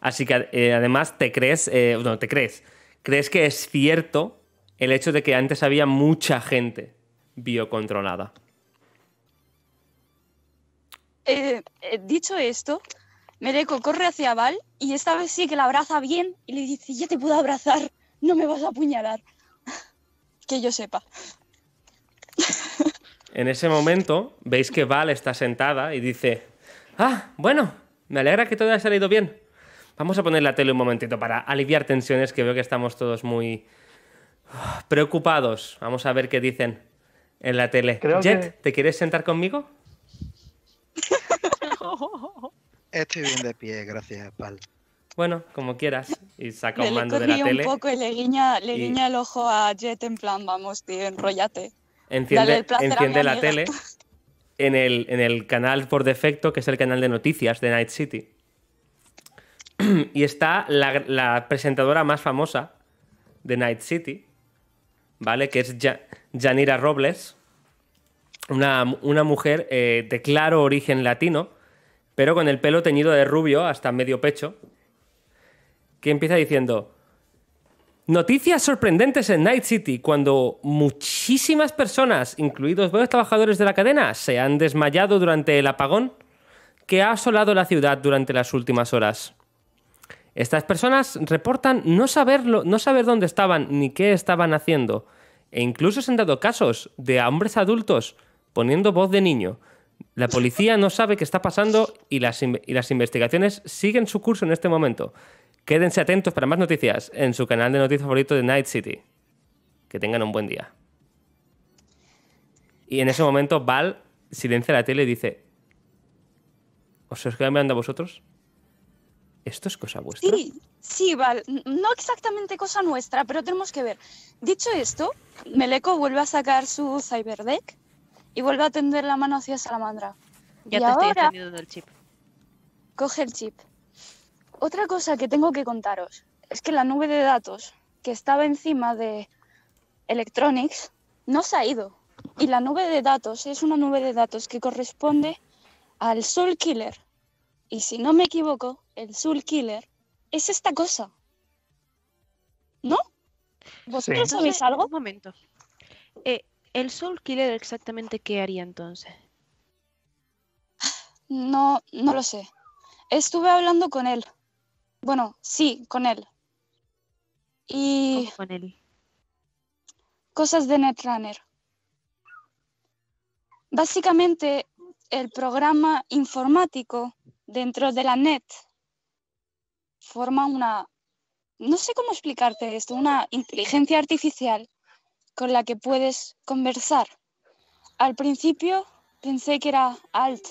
Así que eh, además te crees, eh, no, te crees, crees que es cierto el hecho de que antes había mucha gente biocontrolada. Eh, dicho esto, Mereko corre hacia Val y esta vez sí que la abraza bien y le dice, ya te puedo abrazar, no me vas a apuñalar. que yo sepa. En ese momento veis que Val está sentada y dice, ah, bueno, me alegra que todo haya salido bien. Vamos a poner la tele un momentito para aliviar tensiones que veo que estamos todos muy ah, preocupados. Vamos a ver qué dicen en la tele. Creo Jet, que- ¿te quieres sentar conmigo? Estoy bien de pie, gracias, Pal. Bueno, como quieras. Y saca un le mando de la corría un tele. poco y le guiña, le y- guiña el ojo a Jet en plan, vamos, tío, enrollate. Dale Enciende, el placer a enciende mi la amiga. tele en el, en el canal por defecto, que es el canal de noticias de Night City. y está la, presentadora más famosa de Night City, ¿vale? Que es Ja- Yanira Robles, una, una mujer eh, de claro origen latino, pero con el pelo teñido de rubio hasta medio pecho, que empieza diciendo... Noticias sorprendentes en Night City cuando muchísimas personas, incluidos varios trabajadores de la cadena, se han desmayado durante el apagón que ha asolado la ciudad durante las últimas horas. Estas personas reportan no, saberlo, no saber dónde estaban ni qué estaban haciendo, e incluso se han dado casos de hombres adultos poniendo voz de niño. La policía no sabe qué está pasando y las, y las investigaciones siguen su curso en este momento. Quédense atentos para más noticias en su canal de noticias favorito de Night City. Que tengan un buen día. Y en ese momento Val silencia la tele y dice: ¿Os os queda mirando a vosotros? ¿Esto es cosa vuestra? Sí, sí, Val, no exactamente cosa nuestra, pero tenemos que ver. Dicho esto, Meleko vuelve a sacar su Cyberdeck y vuelve a tender la mano hacia Salamandra. Ya Y te estoy ahora- entendiendo del chip. Coge el chip. Otra cosa que tengo que contaros es que la nube de datos que estaba encima de Electronics no se ha ido. Y la nube de datos es una nube de datos que corresponde al Soul Killer. Y si no me equivoco, el Soul Killer es esta cosa. ¿No? ¿Vosotros Sí. sabéis algo? Un momento. Eh, ¿El Soul Killer exactamente qué haría entonces? No, no lo sé. Estuve hablando con él. Bueno, sí, con él. Y ¿Cómo con él? cosas de Netrunner. Básicamente, el programa informático dentro de la net forma una, no sé cómo explicarte esto, una inteligencia artificial con la que puedes conversar. Al principio pensé que era Alt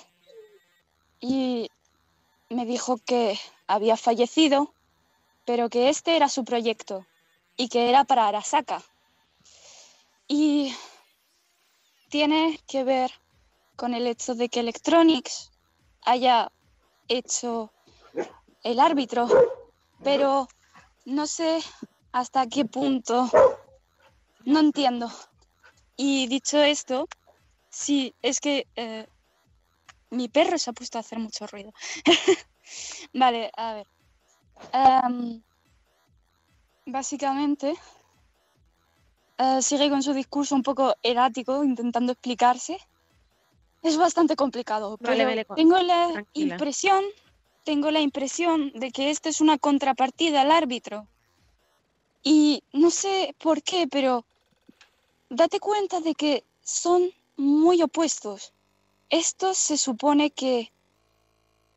y me dijo que había fallecido, pero que este era su proyecto y que era para Arasaka. Y tiene que ver con el hecho de que Electronics haya hecho el árbitro, pero no sé hasta qué punto, no entiendo. Y dicho esto, sí, es que eh, mi perro se ha puesto a hacer mucho ruido. vale, a ver. Em, básicamente, eh, sigue con su discurso un poco erático, intentando explicarse. Es bastante complicado, Vale, pero vale, tengo la tranquila. impresión, tengo la impresión de que esto es una contrapartida al árbitro. Y no sé por qué, pero date cuenta de que son muy opuestos. Esto se supone que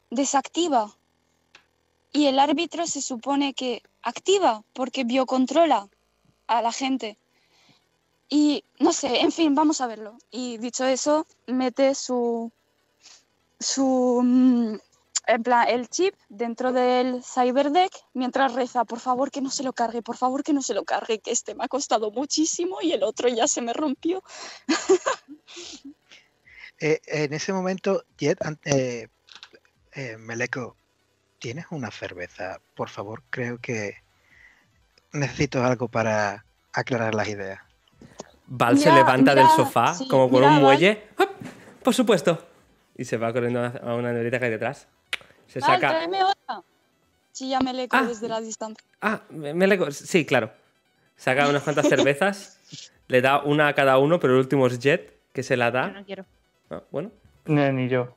desactiva y el árbitro se supone que activa porque biocontrola a la gente. Y no sé, en fin, vamos a verlo. Y dicho eso, mete su. su. mm, en plan, el chip dentro del Cyberdeck mientras reza, por favor que no se lo cargue, por favor que no se lo cargue, que este me ha costado muchísimo y el otro ya se me rompió. Eh, en ese momento, Jet, eh, eh, Meleco, ¿tienes una cerveza? Por favor, creo que necesito algo para aclarar las ideas. Val se Mira, levanta del sofá sí, como con mira, un muelle. ¡Hop! Por supuesto. Y se va corriendo a una neverita que hay detrás. Se Val, saca. tráeme otra. Sí, ya me le Ah. desde la distancia. Ah, me, me le- Sí, claro. Saca unas cuantas cervezas. le da una a cada uno, pero el último es Jet, que se la Yo da. no quiero. Ah, bueno, Ni, ni yo.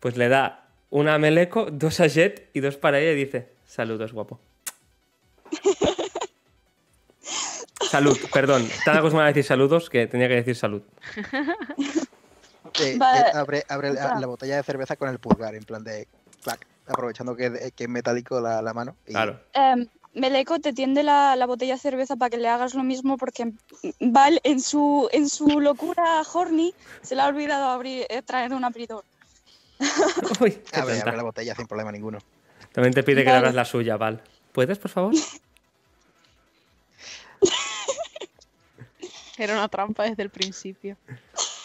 pues le da una a Meleco, dos a Jet y dos para ella y dice: Saludos, guapo. Salud, perdón. Tan acostumbrada a decir saludos que tenía que decir salud. Eh, Jet abre, abre la, botella de cerveza con el pulgar, en plan de clac, aprovechando que, que es metálico la, la mano. y- Claro. Em, Meleco te tiende la, la botella de cerveza para que le hagas lo mismo porque Val en su, en su locura horny se le ha olvidado abrir, eh, traer un abridor. Uy, Abre, abre la botella sin problema ninguno. También te pide que le abras la suya, Val. ¿Puedes, por favor? Era una trampa desde el principio.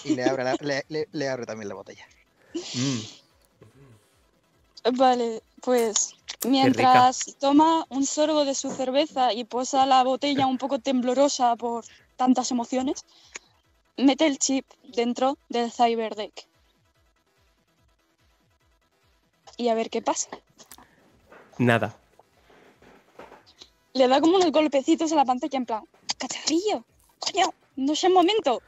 Y le abre, la- le, le- le abre también la botella. Mm. Vale, pues mientras toma un sorbo de su cerveza y posa la botella un poco temblorosa por tantas emociones, mete el chip dentro del Cyberdeck. Y a ver qué pasa. Nada. Le da como unos golpecitos a la pantalla en plan, cacharrillo, coño, no es el momento.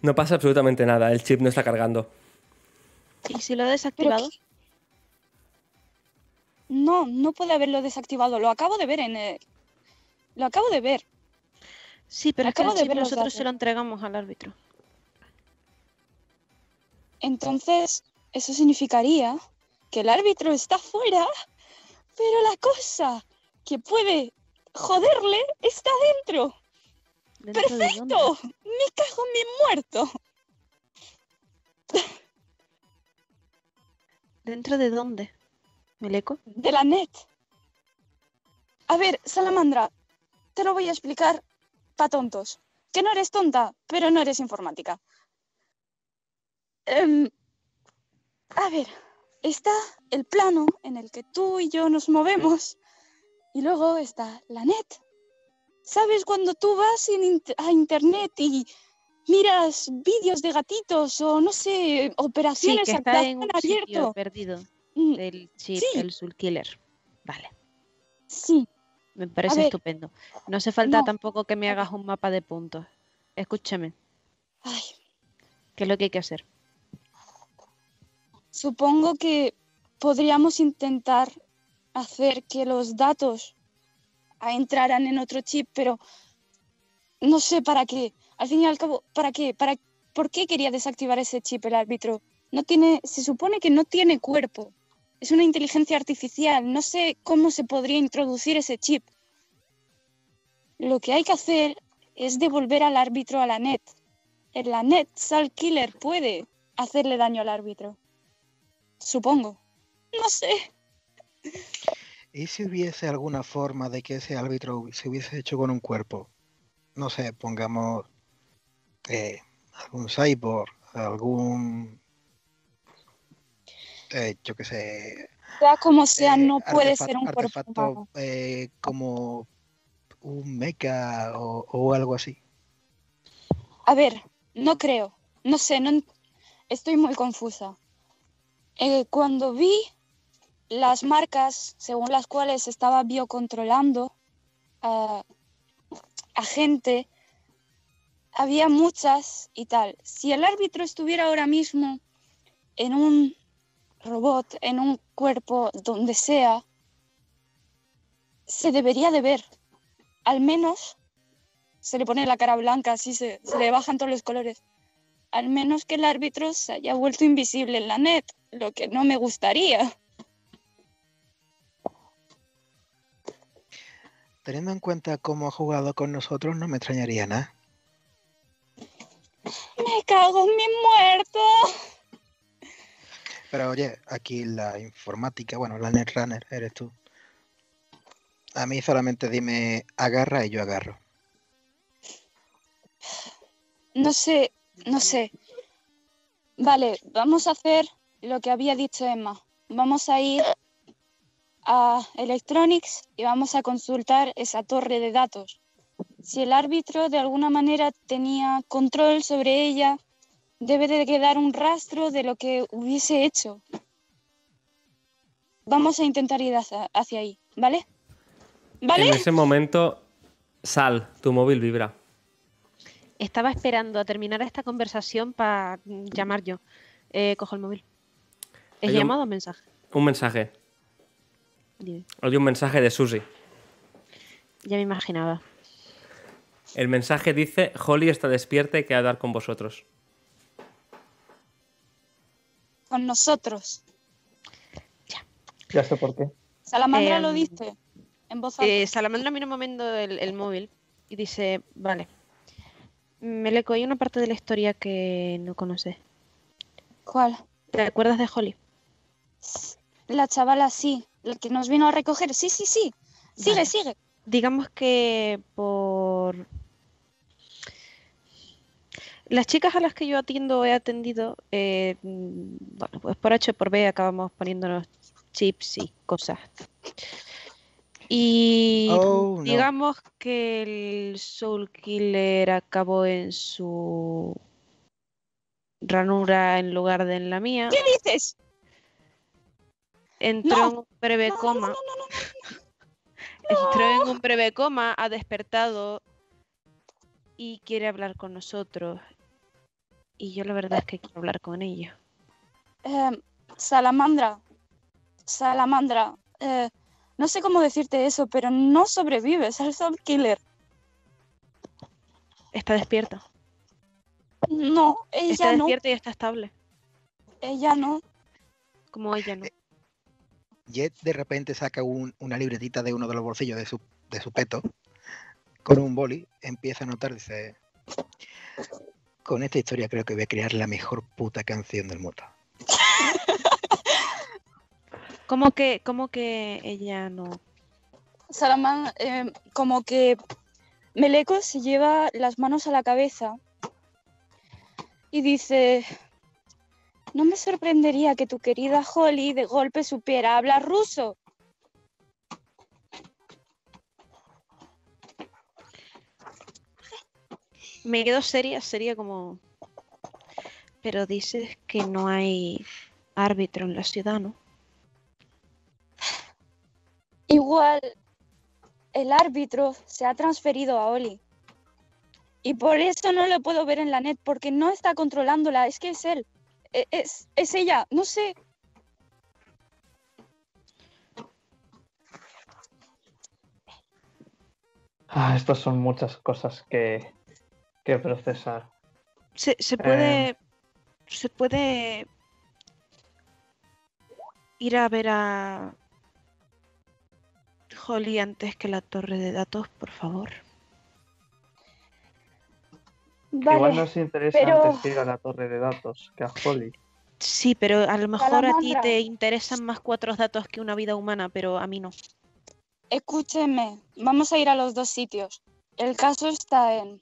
No pasa absolutamente nada. El chip no está cargando. ¿Y si lo he Pero desactivado? No, no puede haberlo desactivado. Lo acabo de ver en el... Lo acabo de ver. Sí, pero es que acabo de ver nosotros se lo entregamos al árbitro. Entonces, eso significaría que el árbitro está fuera, pero la cosa que puede joderle está dentro. ¿Dentro de? ¡Perfecto! Me cago en mi muerto. ¿Dentro de dónde? ¿Meleco? De la net. A ver, Salamandra, te lo voy a explicar pa' tontos. Que no eres tonta, pero no eres informática. Em, a ver, está el plano en el que tú y yo nos movemos y luego está la net. ¿Sabes cuando tú vas int- a internet y miras vídeos de gatitos o no sé, Sí, operaciones que a está en un sitio perdido Mm, del chip, Sí. el Soul Killer. Vale, Sí, me parece ver. estupendo. No hace falta No. tampoco que me hagas un mapa de puntos. Escúchame, ay, ¿qué es lo que hay que hacer? Supongo que podríamos intentar hacer que los datos entraran en otro chip, pero no sé para qué. Al fin y al cabo, ¿para qué? ¿Para ¿Por qué quería desactivar ese chip el árbitro? No tiene, se supone que no tiene cuerpo. Es una inteligencia artificial. No sé cómo se podría introducir ese chip. Lo que hay que hacer es devolver al árbitro a la net. En la net, Sal Killer puede hacerle daño al árbitro. Supongo. No sé. ¿Y si hubiese alguna forma de que ese árbitro se hubiese hecho con un cuerpo? No sé, pongamos eh, algún cyborg, algún... eh, yo qué sé... Sea como sea, eh, no puede ser un cuerpo humano. eh, como un mecha o, o algo así. A ver, no creo. No sé, no, estoy muy confusa. Cuando vi las marcas según las cuales estaba biocontrolando a, a gente, había muchas y tal. Si el árbitro estuviera ahora mismo en un robot, en un cuerpo, donde sea, se debería de ver. Al menos se le pone la cara blanca, así se, se le bajan todos los colores. Al menos que el árbitro se haya vuelto invisible en la net, lo que no me gustaría. teniendo en cuenta cómo ha jugado con nosotros, no me extrañaría nada. Me cago en mi muerto. Pero oye, aquí la informática, bueno, la netrunner eres tú. A mí solamente dime agarra y yo agarro. No sé, no sé. Vale, vamos a hacer lo que había dicho Emma. Vamos a ir a Electronics y vamos a consultar esa torre de datos. Si el árbitro de alguna manera tenía control sobre ella, debe de quedar un rastro de lo que hubiese hecho. Vamos a intentar ir hacia, hacia ahí, ¿vale? ¿Vale? En ese momento, Sal, tu móvil vibra. Estaba esperando a terminar esta conversación para llamar yo. Eh, cojo el móvil. ¿Es Hay un- llamado o mensaje? Un mensaje. Dime. Hay un mensaje de Susi. Ya me imaginaba. El mensaje dice: Holly está despierta y quiere hablar con vosotros. Con nosotros. Ya sé por qué. Salamandra Em, lo dice en voz alta. Eh, Salamandra mira un momento el, el móvil y dice, vale. Meleco, hay una parte de la historia que no conoces. ¿Cuál? ¿Te acuerdas de Holly? La chavala sí, la que nos vino a recoger. Sí, sí, sí. Sigue, Vale. sigue. Digamos que por... Las chicas a las que yo atiendo o he atendido, eh, bueno, pues por H o por B acabamos poniéndonos chips y cosas. Y Oh, no. digamos que el Soul Killer acabó en su ranura en lugar de en la mía. ¿Qué dices? Entró No. en un breve No, no, coma. no, no, no, no. Entró en un breve coma, ha despertado y quiere hablar con nosotros. Y yo la verdad es que quiero hablar con ella. Eh, salamandra. Salamandra. eh, no sé cómo decirte eso, pero no sobrevives al Soul Killer. Está despierta. No, Está ella no. despierta y está estable. Ella no. Como ella no. Jet de repente saca un- una libretita de uno de los bolsillos de su, de su peto con un boli, empieza a anotar, dice, con esta historia creo que voy a crear la mejor puta canción del mundo. ¿Cómo que, cómo que ella no? Salaman, eh, como que Meleko se lleva las manos a la cabeza y dice, no me sorprendería que tu querida Holly de golpe supiera hablar ruso. Me quedo seria, seria como... Pero dices que no hay árbitro en la ciudad, ¿no? Igual el árbitro se ha transferido a Oli. Y por eso no lo puedo ver en la net, porque no está controlándola, es que es él. E- Es, es ella, no sé. Ah, estas son muchas cosas que, que procesar. Se, se puede. Se puede. Ir a ver a. Holly antes que la torre de datos, por favor. Igual Vale, nos interesa pero- antes ir a la torre de datos que a Holly. Sí, pero a lo mejor a ti Salamandra. te interesan más cuatro datos que una vida humana, pero a mí no. escúcheme, vamos a ir a los dos sitios. El caso está en...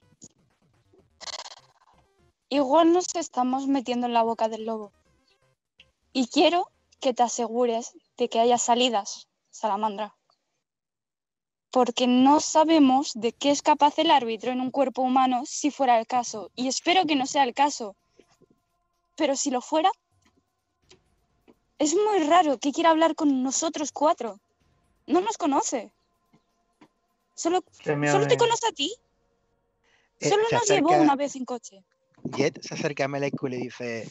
Igual nos estamos metiendo en la boca del lobo. Y quiero que te asegures de que haya salidas, Salamandra. Porque no sabemos de qué es capaz el árbitro en un cuerpo humano si fuera el caso. Y espero que no sea el caso. Pero si lo fuera, es muy raro que quiera hablar con nosotros cuatro. No nos conoce. Solo, solo te conoce a ti. Eh, Solo nos llevó una vez en coche. Jet se acerca a Meleku y le dice,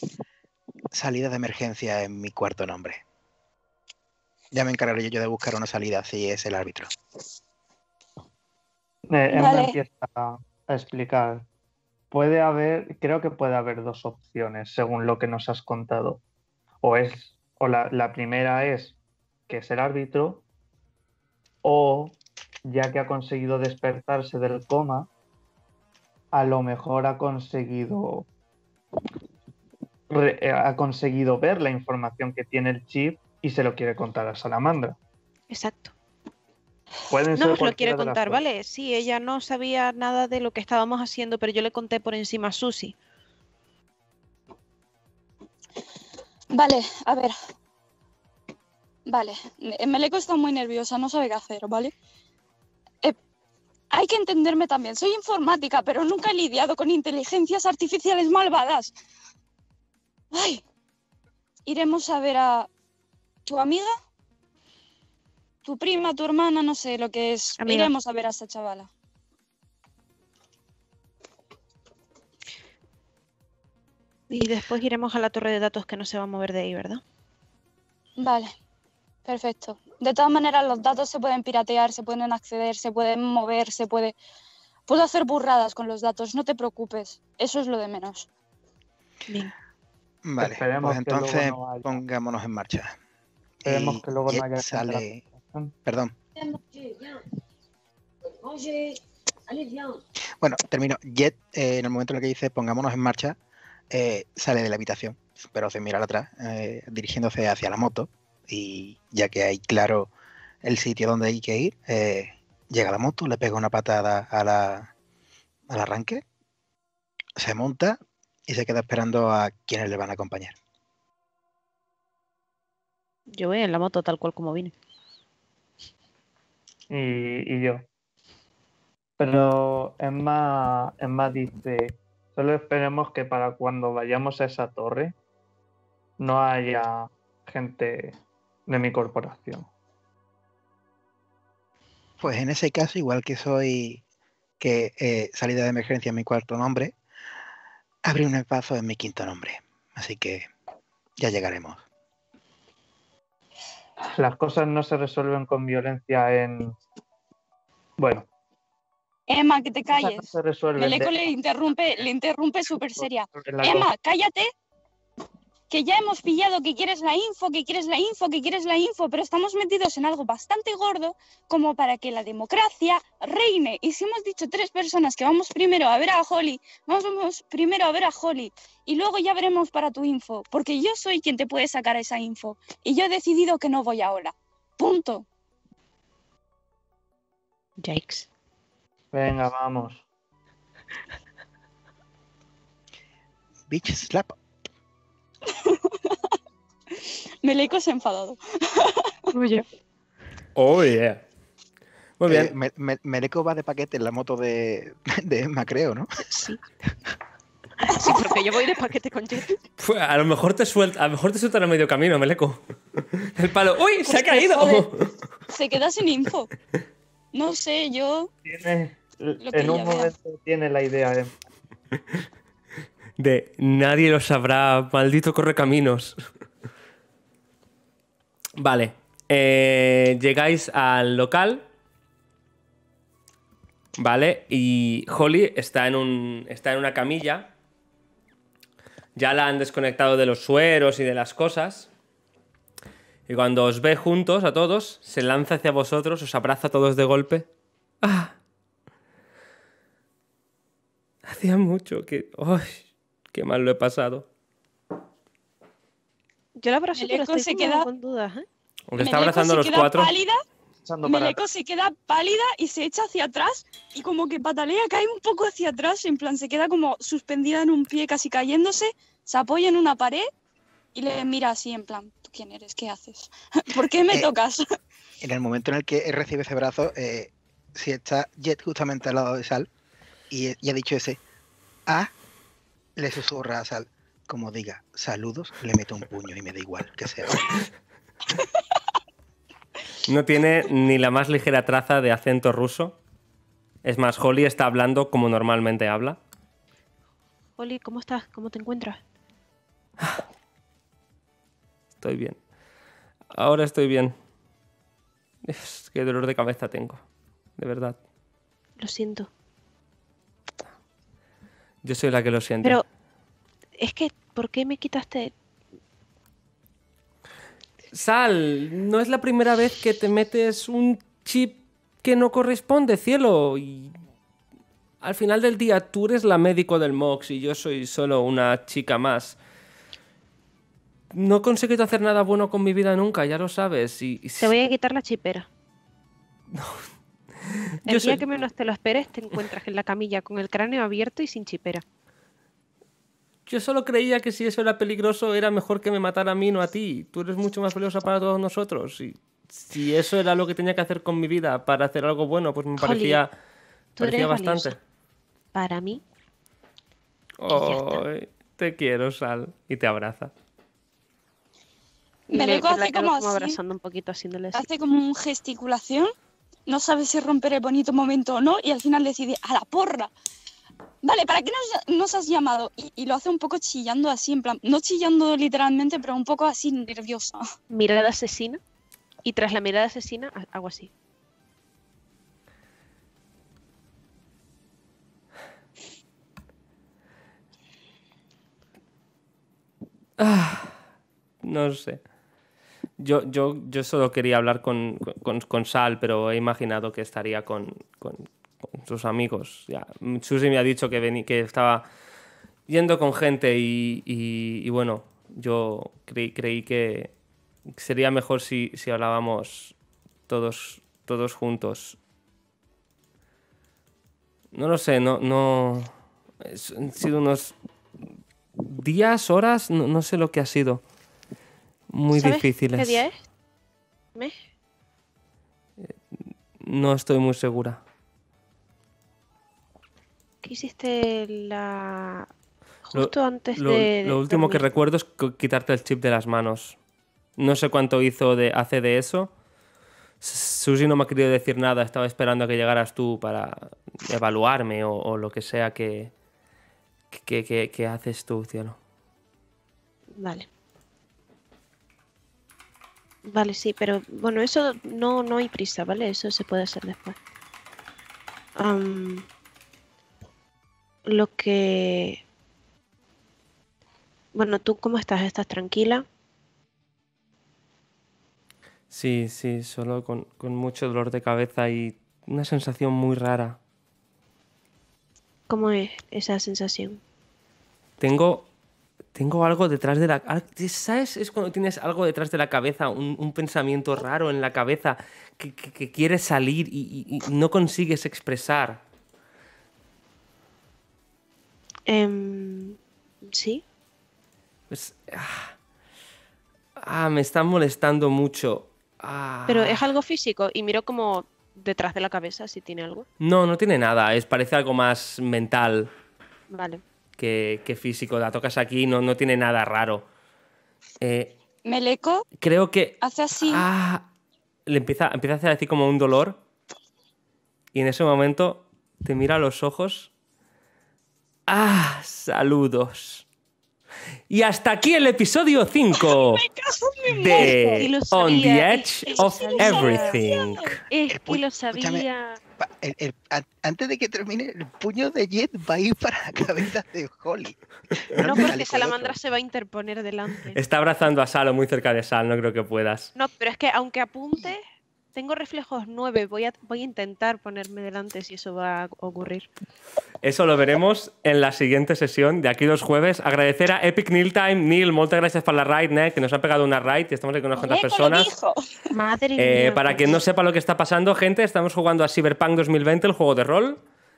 salida de emergencia en mi cuarto nombre. Ya me encargaré yo de buscar una salida si es el árbitro. Eh, Emma empieza a a explicar. Puede haber, creo que puede haber dos opciones según lo que nos has contado. O es, o la, la primera es que es el árbitro, o ya que ha conseguido despertarse del coma, a lo mejor ha conseguido re- eh, ha conseguido ver la información que tiene el chip y se lo quiere contar a Salamandra. Exacto. Pueden No ser nos lo quiere contar. ¿vale? Sí, ella no sabía nada de lo que estábamos haciendo, pero yo le conté por encima a Susi. Vale, a ver. Vale, Me- Meleko está muy nerviosa, no sabe qué hacer, ¿vale? Hay que entenderme también. Soy informática, pero nunca he lidiado con inteligencias artificiales malvadas. Ay. Iremos a ver a tu amiga, tu prima, tu hermana, no sé lo que es. Amiga. Iremos a ver a esta chavala. Y después iremos a la torre de datos que no se va a mover de ahí, ¿verdad? Vale, perfecto. De todas maneras, los datos se pueden piratear, se pueden acceder, se pueden mover, se puede... Puedo hacer burradas con los datos, no te preocupes. Eso es lo de menos. Bien. Vale, Esperemos pues que luego entonces no haya- pongámonos en marcha. Esperemos Y que luego no haya sale... Perdón. Bueno, termino. Jet, eh, en el momento en el que dice pongámonos en marcha, eh, sale de la habitación, pero se mira atrás, eh, dirigiéndose hacia la moto. Y ya que hay claro el sitio donde hay que ir, eh, llega la moto, le pega una patada a la, al arranque, se monta y se queda esperando a quienes le van a acompañar. Yo voy en la moto tal cual como vine. y, y yo. Pero Emma, Emma dice, solo esperemos que para cuando vayamos a esa torre no haya gente de mi corporación. Pues en ese caso, igual que soy que eh, salida de emergencia en mi cuarto nombre, abrí un espacio en mi quinto nombre. Así que ya llegaremos. Las cosas no se resuelven con violencia en... Bueno, Emma, que te cosas no calles. se resuelven Meleko de- le interrumpe, le interrumpe súper seria. Emma, cállate. Que ya hemos pillado que quieres la info, que quieres la info, que quieres la info, pero estamos metidos en algo bastante gordo como para que la democracia reine. Y si hemos dicho tres personas que vamos primero a ver a Holly, vamos primero a ver a Holly y luego ya veremos para tu info, porque yo soy quien te puede sacar esa info y yo he decidido que no voy ahora. Punto. Yikes. Venga, vamos. Bitch slap. Meleko se ha enfadado. Oye. Oh, yeah. Muy bien. Eh, Me- Me- Meleko va de paquete en la moto de, de Emma, creo, ¿no? Sí. Sí, porque yo voy de paquete con Jet. A lo mejor te suelta, a lo mejor te sueltan a medio camino, Meleco. El palo. ¡Uy! ¡Se ha caído! joder. Se queda sin info. No sé, yo Tiene, en un momento tiene la idea de... De nadie lo sabrá, maldito correcaminos. Vale. eh, llegáis al local. Vale. Y Holly está en, un, está en una camilla. Ya la han desconectado de los sueros y de las cosas. Y cuando os ve juntos a todos, se lanza hacia vosotros, os abraza a todos de golpe. ¡Ah! Hacía mucho que. ¡Qué mal lo he pasado! Yo la abrazo, pero estoy se queda- con dudas, ¿eh? Aunque está abrazando a se los queda cuatro. pálida, Meleko se queda pálida y se echa hacia atrás y como que patalea, cae un poco hacia atrás, en plan se queda como suspendida en un pie casi cayéndose, se apoya en una pared y le mira así en plan, ¿tú quién eres? ¿Qué haces? ¿Por qué me Eh, tocas? En el momento en el que él recibe ese brazo, eh, si está Jet justamente al lado de Sal y, y ha dicho ese A, le susurra a Sal, como diga saludos, le meto un puño y me da igual que sea. No tiene ni la más ligera traza de acento ruso. Es más, Holly está hablando como normalmente habla. Oli, ¿cómo estás? ¿Cómo te encuentras? Estoy bien. Ahora estoy bien. Es, qué dolor de cabeza tengo. De verdad. Lo siento. Yo soy la que lo siente. Pero es que, ¿por qué me quitaste? Sal, no es la primera vez que te metes un chip que no corresponde, cielo. Y al final del día tú eres la médico del Mox y yo soy solo una chica más. No he conseguido hacer nada bueno con mi vida nunca, ya lo sabes. Y, y Te voy a quitar la chipera. El Yo día soy- que menos te lo esperes, te encuentras en la camilla con el cráneo abierto y sin chipera. Yo solo creía que si eso era peligroso era mejor que me matara a mí, no a ti. Tú eres mucho más valiosa para todos nosotros. Y si eso era lo que tenía que hacer con mi vida para hacer algo bueno, pues me Holly, parecía, tú parecía eres bastante. valiosa. Para mí, ya está. Ay, te quiero, Sal. Y te abraza. Me quedo como como así. abrazando un poquito, haciéndole así. Hace como un gesticulación, no sabe si romper el bonito momento o no, y al final decide, a la porra. Vale, ¿para qué nos, nos has llamado? Y, y lo hace un poco chillando así, en plan, no chillando literalmente, pero un poco así nerviosa. Mirada asesina. Y tras la mirada asesina, ha- hago así. No sé. Yo, yo, yo solo quería hablar con, con- con Sal, pero he imaginado que estaría con, con- sus amigos. Ya. Susi me ha dicho que, vení- que estaba yendo con gente y, y- bueno, yo creí, creí que sería mejor si, si hablábamos todos, todos juntos. No lo sé, no, no. Han sido unos días, horas, no, no sé lo que ha sido. Muy ¿Sabes difíciles. ¿Qué día es? ¿Mes? No estoy muy segura. ¿Qué hiciste la... Lo- justo antes Lo, de... lo último que recuerdo es quitarte el chip de las manos. No sé cuánto hizo de, hace de eso. Susi no me ha querido decir nada. Estaba esperando a que llegaras tú para evaluarme o, o lo que sea que, que, que- que haces tú, cielo. Vale. Vale, sí, pero bueno, eso no, no hay prisa, ¿vale? Eso se puede hacer después. Lo que... Bueno, ¿tú cómo estás? ¿Estás tranquila? Sí, sí, solo con, con mucho dolor de cabeza y una sensación muy rara. ¿Cómo es esa sensación? Tengo, tengo algo detrás de la... ah, ¿Sabes? Es cuando tienes algo detrás de la cabeza, un, un pensamiento raro en la cabeza que, que, que quiere salir y, y- y no consigues expresar. Em, ¿sí? Pues, ah, ah, me está molestando mucho. Ah. Pero es algo físico y miro como detrás de la cabeza si tiene algo. No, no tiene nada. Es, parece algo más mental Vale. Que, que físico. La tocas aquí, no, no tiene nada raro. Eh, Meleco creo que... hace así, Ah, le empieza, empieza a hacer así como un dolor. Y en ese momento te mira a los ojos. Ah, saludos. Y hasta aquí el episodio 5 Y de On the Edge of. Everything. Es que lo sabía. El- el- antes de que termine, el puño de Jet va a ir para la cabeza de Holly. No porque Salamandra otro. se va a interponer delante. Está abrazando a Salo muy cerca de Sal, no creo que puedas. No, pero es que aunque apunte, tengo reflejos 9. Voy a, voy a intentar ponerme delante si eso va a ocurrir. Eso lo veremos en la siguiente sesión de aquí dos jueves. Agradecer a Epic Neil Time. Neil, muchas gracias por la raid, ¿eh? que nos han pegado una raid y estamos aquí con unas cuantas personas. Madre Eh, mía. para quien no sepa lo que está pasando, gente, estamos jugando a Cyberpunk 2020, el juego de rol,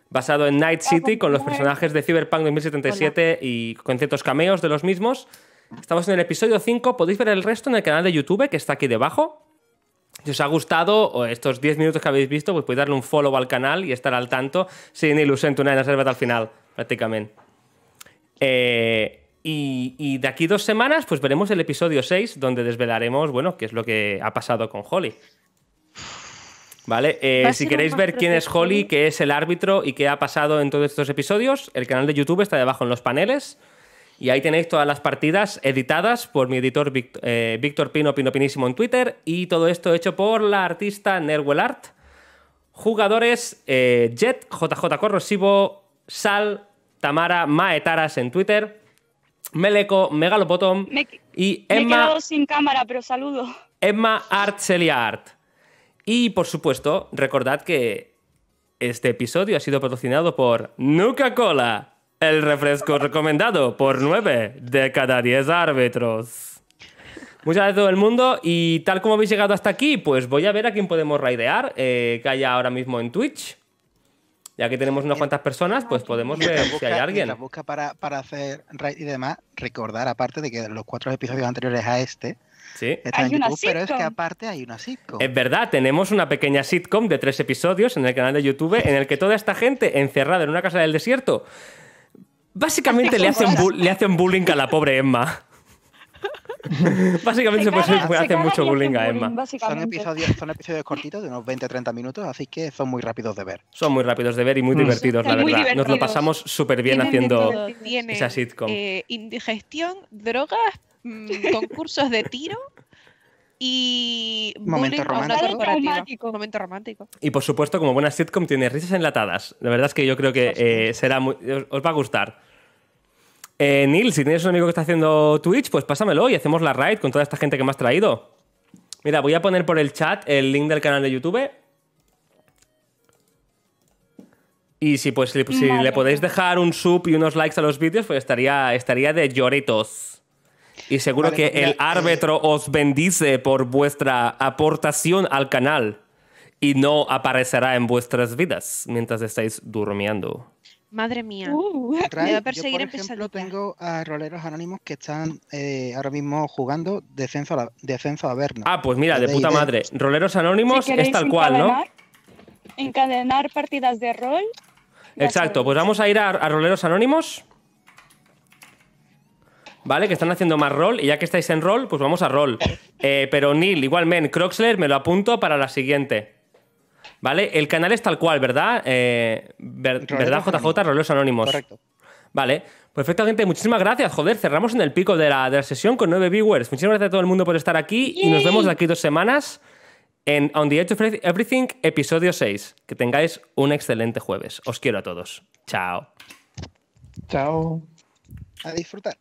basado en Night City, con los personajes de Cyberpunk 2077 y con ciertos cameos de los mismos. Estamos en el episodio 5, podéis ver el resto en el canal de YouTube, que está aquí debajo. Si os ha gustado o estos 10 minutos que habéis visto, pues podéis darle un follow al canal y estar al tanto sin ilusión, una reserva al final, prácticamente. Eh, y, y de aquí dos semanas, pues veremos el episodio 6, donde desvelaremos, bueno, qué es lo que ha pasado con Holly. ¿Vale? Eh, si queréis ver quién es Holly, ¿no? qué es el árbitro y qué ha pasado en todos estos episodios, el canal de YouTube está debajo en los paneles. Y ahí tenéis todas las partidas editadas por mi editor eh, Víctor Pino Pino Pinísimo en Twitter. Y todo esto hecho por la artista Nerwell Art. Jugadores eh, Jet, JJ Corrosivo, Sal, Tamara, Maetaras en Twitter, Meleco, Megalopotom Me, y me he Emma, quedado sin cámara, pero saludo. Emma Art Celia Art. Y por supuesto, recordad que este episodio ha sido patrocinado por Nuca Cola, el refresco recomendado por 9 de cada 10 árbitros. Muchas gracias a todo el mundo y tal como habéis llegado hasta aquí, pues voy a ver a quién podemos raidear eh, que haya ahora mismo en Twitch. Ya que tenemos unas cuantas personas, pues podemos ver si hay alguien. busca para, para hacer raid y demás, recordar aparte de que los cuatro episodios anteriores a este Sí. están Hay en una YouTube, pero es que aparte hay una sitcom. Es verdad, tenemos una pequeña sitcom de tres episodios en el canal de YouTube en el que toda esta gente encerrada en una casa del desierto básicamente le hacen, le hacen bullying a la pobre Emma. básicamente se, puede- se mucho bullying a bullying, Emma. Son episodios, son episodios cortitos de unos 20-30 minutos, así que son muy rápidos de ver. Son muy rápidos de ver y muy Mm. divertidos, la verdad. Nos lo pasamos súper bien Tienen haciendo esa sitcom. eh, indigestión, drogas, mm, concursos de tiro y Momento romántico. Momento romántico. Y por supuesto, como buena sitcom, tiene risas enlatadas. La verdad es que yo creo que eh, será muy- os, os va a gustar. Eh, Neil, si tienes un amigo que está haciendo Twitch, pues pásamelo y hacemos la raid con toda esta gente que me has traído. Mira, voy a poner por el chat el link del canal de YouTube. Y si, pues, si si le podéis dejar un sub y unos likes a los vídeos, pues estaría, estaría de lloritos. Y seguro Vale, que mira, el árbitro os bendice por vuestra aportación al canal y no aparecerá en vuestras vidas mientras estáis durmiendo. Madre mía. Uh, Me va a perseguir yo, por ejemplo, tengo a roleros anónimos que están eh, ahora mismo jugando descenso a, la- descenso a Averno. Ah, pues mira, de De puta madre. Roleros Anónimos si es tal cual, ¿no? encadenar- partidas de rol. Exacto, pues vamos a ir a, a Roleros Anónimos. ¿Vale? Que están haciendo más rol. Y ya que estáis en rol, pues vamos a rol. Eh, pero Neil, igualmente, Croxler, me lo apunto para la siguiente. ¿Vale? El canal es tal cual, ¿verdad? Eh, ver- ¿Verdad, JJ? Anónimos. Roleros Anónimos. Correcto. Vale, perfectamente. Muchísimas gracias. Joder, cerramos en el pico de la, de la sesión con nueve viewers. Muchísimas gracias a todo el mundo por estar aquí y nos vemos de aquí dos semanas en On the Edge of Everything, episodio 6. Que tengáis un excelente jueves. Os quiero a todos. Chao. Chao. A disfrutar.